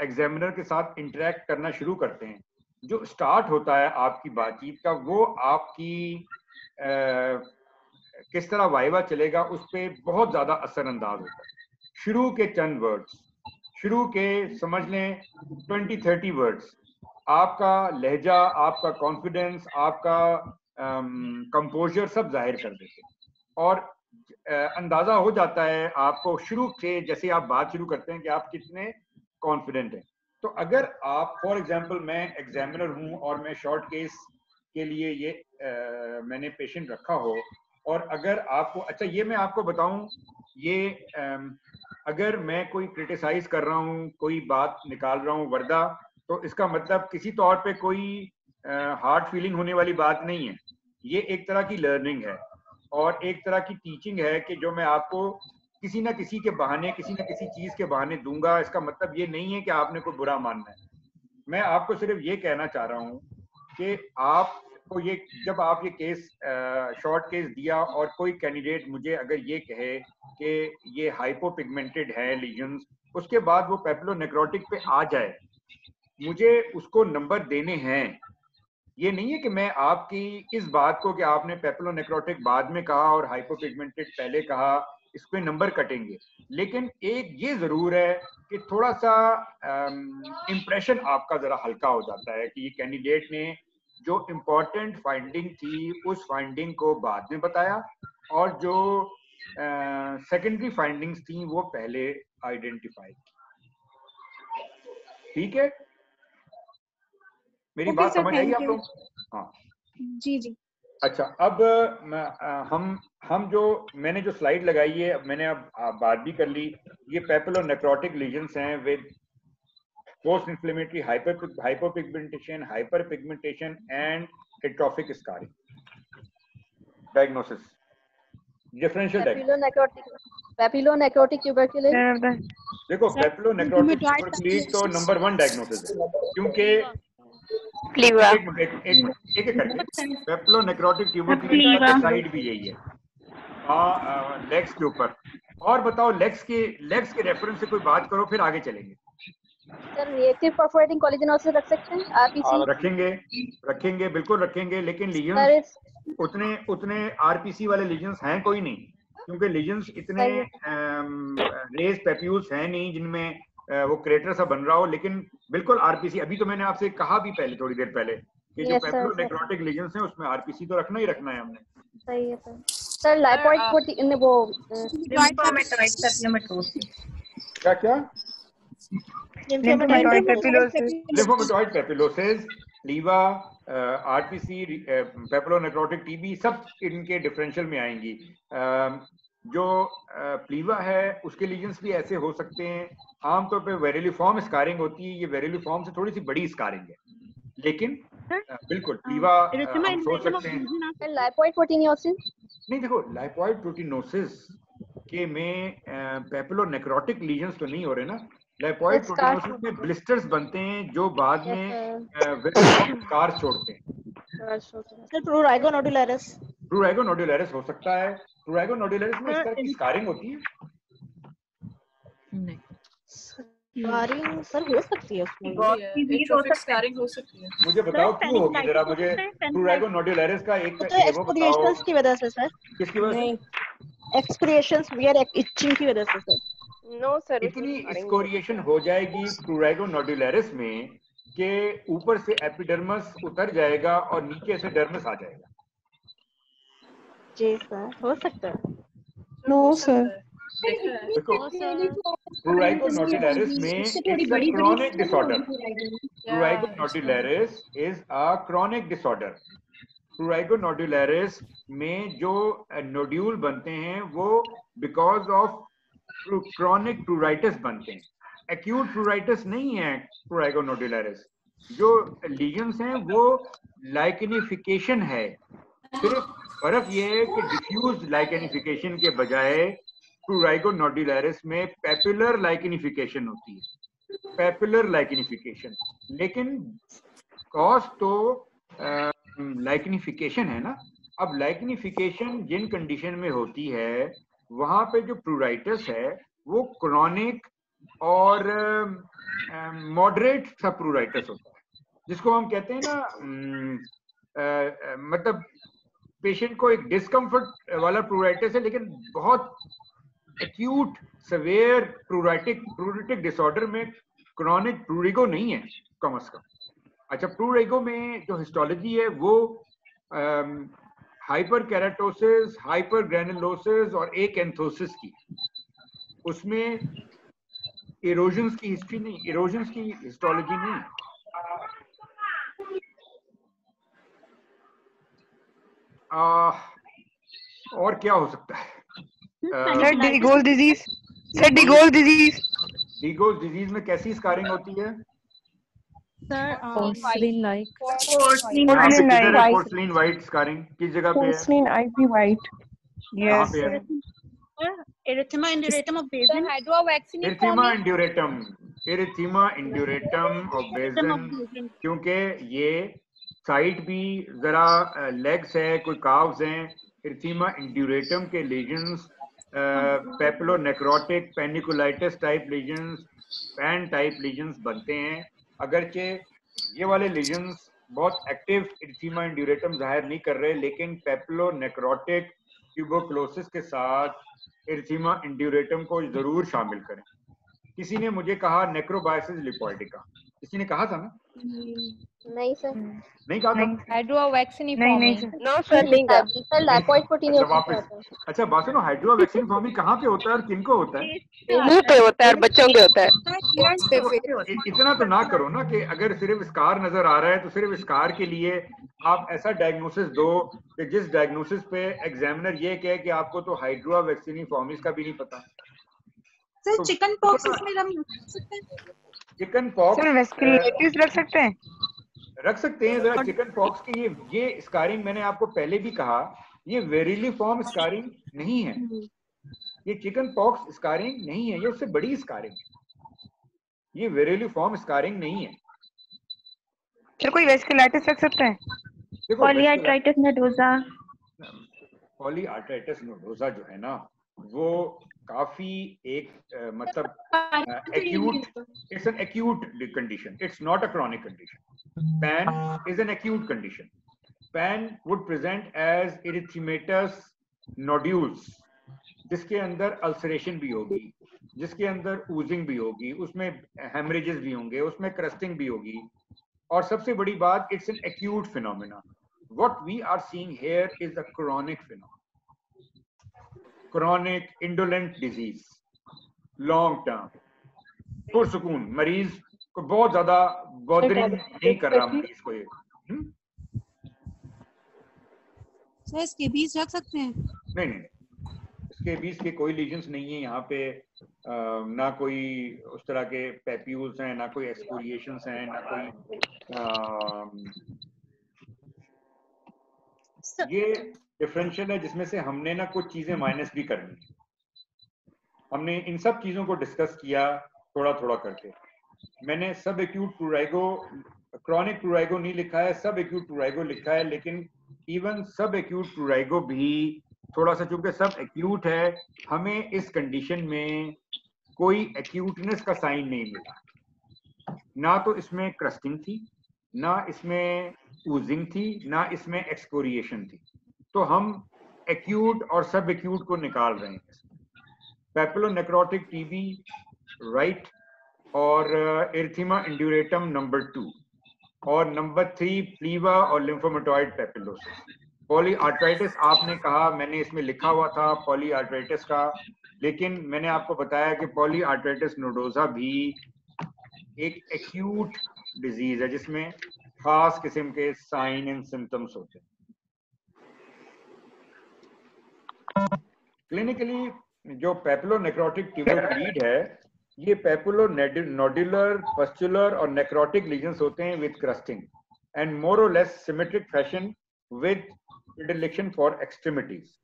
एग्जामिनर के साथ इंटरेक्ट करना शुरू करते हैं जो स्टार्ट होता है आपकी बातचीत का वो आपकी आ, किस तरह वाइवा चलेगा उस पर बहुत ज़्यादा असरअंदाज होता है। शुरू के चंद वर्ड्स शुरू के समझ लें ट्वेंटी थर्टी वर्ड्स आपका लहजा आपका कॉन्फिडेंस आपका कंपोजर सब ज़ाहिर कर देते हैं। और अंदाज़ा हो जाता है आपको शुरू से जैसे आप बात शुरू करते हैं कि आप कितने कॉन्फिडेंट हैं। तो अगर आप फॉर एग्जांपल मैं एग्जामिनर हूँ और मैं शॉर्ट केस के लिए ये आ, मैंने पेशेंट रखा हो और अगर आपको अच्छा ये मैं आपको बताऊँ, ये अगर मैं कोई क्रिटिसाइज कर रहा हूँ, कोई बात निकाल रहा हूँ वर्दा तो इसका मतलब किसी तौर पे कोई हार्ड फीलिंग होने वाली बात नहीं है। ये एक तरह की लर्निंग है और एक तरह की टीचिंग है कि जो मैं आपको किसी ना किसी के बहाने, किसी ना किसी चीज़ के बहाने दूँगा। इसका मतलब ये नहीं है कि आपने कोई बुरा मानना है। मैं आपको सिर्फ़ ये कहना चाह रहा हूँ कि आपको ये, जब आप ये केस शॉर्ट केस दिया और कोई कैंडिडेट मुझे अगर ये कहे कि ये हाइपोपिगमेंटेड है लीजन्स उसके बाद वो पेप्लो नेक्रोटिक पे आ जाए, मुझे उसको नंबर देने हैं। ये नहीं है कि मैं आपकी इस बात को कि आपने पेप्लो नेक्रोटिक बाद में कहा और हाइपोपिगमेंटेड पहले कहा, इस पे नंबर कटेंगे। लेकिन एक ये ज़रूर है कि थोड़ा सा इम्प्रेशन आपका जरा हल्का हो जाता है कि ये कैंडिडेट ने जो इम्पोर्टेंट फाइंडिंग थी उस फाइंडिंग को बाद में बताया और जो सेकेंडरी फाइंडिंग्स थी वो पहले आइडेंटिफाई ठीक है? मेरी बात समझ आई आप लोग? हाँ। जी जी। अच्छा अब हम हम जो मैंने जो स्लाइड लगाई है मैंने अब बात भी कर ली। ये पेपल और नेक्रोटिक लीजन्स हैं with post inflammatory hyper hypopigmentation hyper pigmentation and atrophic scarring diagnosis differential diagnosis papulo देखो पेपिलो नेक्रोटिक तो नंबर वन डायग्नोसिस है क्योंकि पेप्लोनेक्रोटिक ट्यूबरकुलोसिस का साइड भी यही है। हाँ लेग्स के ऊपर। और बताओ लेग्स के लेग्स के रेफरेंस से कोई बात करो फिर आगे चलेंगे। सर रिएक्टिव परफोरेटिंग कोलेजनोसिस रख सकते हैं? आरपीसी रखेंगे रखेंगे बिल्कुल रखेंगे लेकिन लीजन्स उतने उतने आरपीसी वाले लीजन्स हैं कोई नहीं क्योंकि लीजन्स इतने रेस पेप्यूल्स हैं नहीं जिनमें वो क्रेटर सा बन रहा हो लेकिन बिल्कुल आरपीसी अभी तो मैंने आपसे कहा भी पहले थोड़ी देर पहले कि जो पेप्लोनेक्रोटिक लीजन्स हैं उसमें आरपीसी तो रखना ही रखना है हमने। सही है सर। सर लाइपोइड प्रोटीन वो क्या क्या? लीवा आरपीसी पेप्लोनेक्रोटिक टीबी सब इनके डिफरेंशियल में आएँगी। जो प्लीवा है उसके लीजन्स भी ऐसे हो सकते हैं। आमतौर पे वेरेलिफॉर्म स्कारिंग होती है ये वेरेलिफॉर्म से थोड़ी सी बड़ी स्कारिंग है। लेकिन बिल्कुल प्लीवा हम सोच सकते हैं। लाइपोइड प्रोटीनोसिस नहीं देखो लाइपोइड प्रोटीनोसिस के में पेपिलो नेक्रोटिक लीजन्स तो नहीं हो रहे ना। लाइपोइड प्रोटीनोसिस में ब्लिस्टर्स बनते हैं जो बाद में स्कार छोड़ते हैं। सर प्रूराइगो नोडुलरिस प्रूराइगो नोडुलरिस हो सकता है। प्रूराइगो नोडुलरिस में इस तरह की स्कारिंग होती है। नहीं। स्कारिंग सर हो सकती है उसमें। स्कारिंग हो सकती है। मुझे बताओ क्यों होगी जरा मुझे प्रूराइगो नोडुलरिस का एक तो एक्सक्रिएशंस की वजह से सर किसकी वजह से? एक्सक्रिएशंस वियर इचिंग की वजह से सर नो सर इतनी स्कोरिएशन हो जाएगी प्रूराइगो नोडुलरिस में कि ऊपर से एपिडर्मस उतर जाएगा और नीचे से डर्मस आ जाएगा। जी सर हो सकता है। नो सर nodularis में a chronic disorder. prurigo nodularis is a chronic disorder. Prurigo nodularis में जो नोड्यूल बनते हैं वो बिकॉज़ ऑफ़ chronic pruritus बनते हैं। Acute pruritus नहीं है nodularis जो लीजन्स हैं, वो लाइकनिफिकेशन है। सिर्फ़ फ़र्क ये है कि डिफ्यूज लाइकनिफिकेशन के बजाय प्रूराइगो नोडुलरिस में पेपुलर लाइकनिफिकेशन होती है। पेपुलर लाइकनिफिकेशन लेकिन कॉज तो लाइकनिफिकेशन है ना। अब लाइकनिफिकेशन जिन कंडीशन में होती है वहाँ पे जो प्रूराइटस है, वो क्रॉनिक और मॉडरेट सा प्रूराइटस होता है, जिसको हम कहते हैं ना मतलब पेशेंट को एक डिस्कम्फर्ट वाला प्रूराइटिस है, लेकिन बहुत acute severe pruritic pruritic disorder में क्रॉनिक प्रूरिगो नहीं है, कम अज कम। अच्छा प्रूरिगो में जो हिस्टोलॉजी है, वो हाइपर कैराटोसिस हाइपर ग्रेनुलोसिस और एक एंथोसिस की। उसमें इरोजन्स की हिस्ट्री नहीं इरोजन्स की हिस्टोलॉजी नहीं आ, और क्या हो सकता है? Sir Degos disease sir Degos disease Degos disease में कैसी स्कारिंग होती है? Sir porcelain like porcelain like porcelain white scarring किस जगह पे है? Porcelain ivory white yes erythema induratum of Basin. hydrovaccine erythema induratum. Erythema induratum of Basin. क्योंकि ये साइड भी जरा लेग्स है कोई काव्स हैं। इर्थीमा इंड्यूरेटम के lesions papulonecrotic panniculitis type lesions PAN type lesions बनते हैं। अगरचे ये वाले लीजन्स बहुत एक्टिव इर्थीमा इंड्यूरेटम ज़ाहिर नहीं कर रहे, लेकिन पेप्लोनेक्रोटिक ट्यूबोक्लोसिस के साथ इर्थीमा इंड्यूरेटम को ज़रूर शामिल करें। किसी ने मुझे कहा नेक्रोबायसिस लिपोइडिका किसी ने कहा था ना? नहीं सर। नहीं कहा था? हाइड्रोवैक्सीन नहीं नहीं नो सर। नहीं सर लाइपोइड प्रोटीन अच्छा वापस। अच्छा बासनो हाइड्रोवैक्सीन फॉर्मिंग कहाँ पे होता है और किनको होता है? मुँह पे होता है और बच्चों के होता है। इतना तो ना करो ना कि अगर सिर्फ़ स्कार नज़र आ रहा है तो सिर्फ़ स्कार के लिए आप ऐसा डायग्नोसिस दो कि जिस डायग्नोसिस पे एग्जामिनर ये कहे कि आपको तो हाइड्रोआ वैक्सीनी फॉर्मिस का भी नहीं पता। सर चिकन पॉक्स इसमें हम यूज़ कर सकते हैं? चिकन पॉक्स सर वेस्कुलेटिस रख सकते हैं? रख सकते हैं जरा चिकन पॉक्स की। ये ये स्कारिंग मैंने आपको पहले भी कहा ये वेरिली फॉर्म स्कारिंग नहीं है। ये चिकन पॉक्स स्कारिंग नहीं है ये उससे बड़ी स्कारिंग है। ये वेरिली फॉर्म स्कारिंग नहीं है। सर कोई वेस्कुलाइटिस रख सकते हैं? देखो पॉलीआर्ट्राइटिस नोडोजा पॉलीआर्ट्राइटिस नोडोजा जो है ना वो काफ़ी एक अ, मतलब acute it's an acute condition it's not a chronic condition PAN is an acute condition PAN would present as erythematous nodules जिसके अंदर अल्सरेशन भी होगी जिसके अंदर ऊजिंग भी होगी उसमें हेमरेजेस भी होंगे उसमें क्रस्टिंग भी होगी। और सबसे बड़ी बात it's an acute phenomena what we are seeing here is a chronic phenomenon. Chronic indolent disease long term पुरसकून मरीज़ को बहुत ज़्यादा बॉदरिंग नहीं कर रहा मरीज़ को ये हम्म? सर इसके बीज रख सकते हैं नहीं नहीं। इसके बीच के कोई लीजन्स नहीं है यहाँ पे अ, ना कोई उस तरह के पेप्यूल्स हैं ना कोई एक्सपोरिएशंस हैं ना कोई अम, ये डिफरेंशियल है, जिसमें से हमने ना कुछ चीज़ें माइनस भी करनी हमने इन सब चीज़ों को डिस्कस किया थोड़ा थोड़ा करके। मैंने सब एक्यूट प्रूराइगो क्रॉनिक प्रूराइगो नहीं लिखा है सब एक्यूट प्रूराइगो लिखा है, लेकिन इवन सब एक्यूट प्रूराइगो भी थोड़ा सा चूँकि सब एक्यूट है, हमें इस कंडीशन में कोई एक्यूटनेस का साइन नहीं मिला। ना तो इसमें क्रस्टिंग थी, ना इसमें ऊजिंग थी, ना इसमें एक्सकोरिएशन थी। तो हम एक्यूट और सब एक्यूट को निकाल रहे हैं पेप्लोनेक्रोटिक टीबी राइट और एर्थीमा इंड्यूरेटम नंबर टू और नंबर थ्री प्लीवा और लिम्फोमेटॉइड पेपिलोसिस पॉलीआर्ट्राइटिस आपने कहा, मैंने इसमें लिखा हुआ था पॉलीआर्ट्राइटिस का, लेकिन मैंने आपको बताया कि पॉलीआर्ट्राइटिस नोडोजा भी एक एक्यूट डिज़ीज़ है, जिसमें खास किस्म के साइन एंड सिम्टम्स होते हैं। क्लिनिकली जो पेप्लोनेक्रोटिक ट्यूबरक्लीड है, ये पेपुलो नोडुलर पस्चुलर और नेक्रोटिक लीजन्स होते हैं with crusting and more or less symmetric fashion with predilection for extremities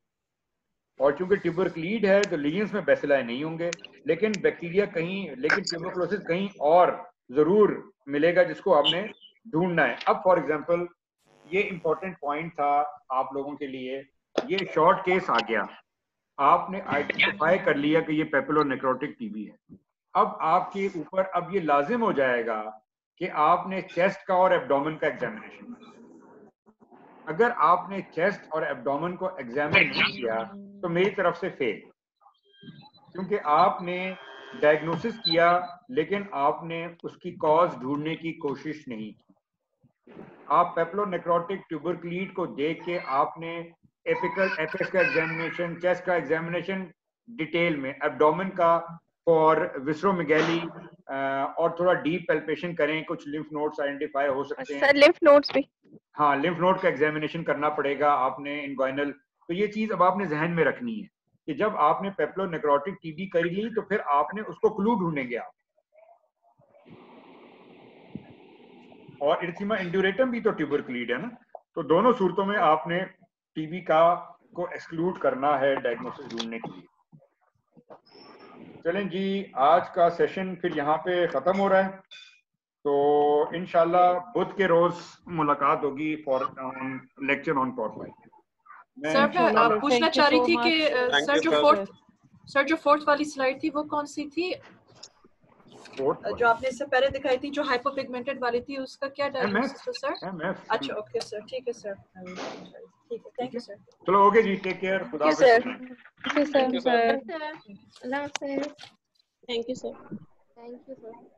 और चूँकि ट्यूबरक्लीड है तो लीजन्स में बेसिलाई नहीं होंगे, लेकिन बैक्टीरिया कहीं, लेकिन ट्यूबरक्लोसिस कहीं और ज़रूर मिलेगा जिसको आपने ढूंढना है। अब फॉर एग्ज़ाम्पल ये इंपॉर्टेंट पॉइंट था आप लोगों के लिए ये शॉर्ट केस आ गया। आपने आइडेंटिफाई कर लिया कि ये पेपिलो नेक्रोटिक टीबी है। अब आपके ऊपर अब ये लाजिम हो जाएगा कि आपने चेस्ट का और एब्डोमेन का एग्जामिनेशन अगर आपने चेस्ट और एब्डोमेन को एग्जामिन नहीं किया तो मेरी तरफ़ से फेल क्योंकि आपने डायग्नोसिस किया, लेकिन आपने उसकी कॉज ढूँढने की कोशिश नहीं की। आप पेप्लोनेक्रोटिक ट्यूबरक्लीड को देख के आपने एपिकल एपिक्स का एग्जामिनेशन चेस्ट का एग्जामिनेशन डिटेल में। एब्डोमेन का फॉर विस्रोमिगैली और थोड़ा डीप पेल्पेशन करें। कुछ लिम्फ नोड्स आइडेंटिफाई हो सकते हैं। सर लिम्फ नोड्स भी? हाँ लिम्फ नोड का एग्जामिनेशन करना पड़ेगा आपने इनगोइनल तो ये चीज़ अब आपने जहन में रखनी है कि जब आपने पेप्लो नेक्रोटिक टीबी कर ली तो फिर आपने उसको क्लू ढूंढेंगे आप। और इर्थिमा इंड्यूरेटम भी तो ट्यूबरक्लीड है ना? तो दोनों सूरतों में आपने टीबी का को एक्सक्लूड करना है डायग्नोसिस ढूँढने के लिए। चलें जी आज का सेशन फिर यहाँ पे खत्म हो रहा है। तो इनशाला बुध के रोज मुलाकात होगी for lecture on pot sir मैं पूछना चाह रही थी कि सर जो फोर्थ सर जो फोर्थ वाली स्लाइड थी वो कौन सी थी? जो आपने इससे पहले दिखाई थी जो हाइपोपिगमेंटेड वाली थी उसका क्या डायग्नोसिस है सर अच्छा ओके सर ठीक है सर ठीक है थैंक यू सर चलो ओके जी टेक केयर खुदा sir thank you sir Allah Hafiz thank you sir thank you sir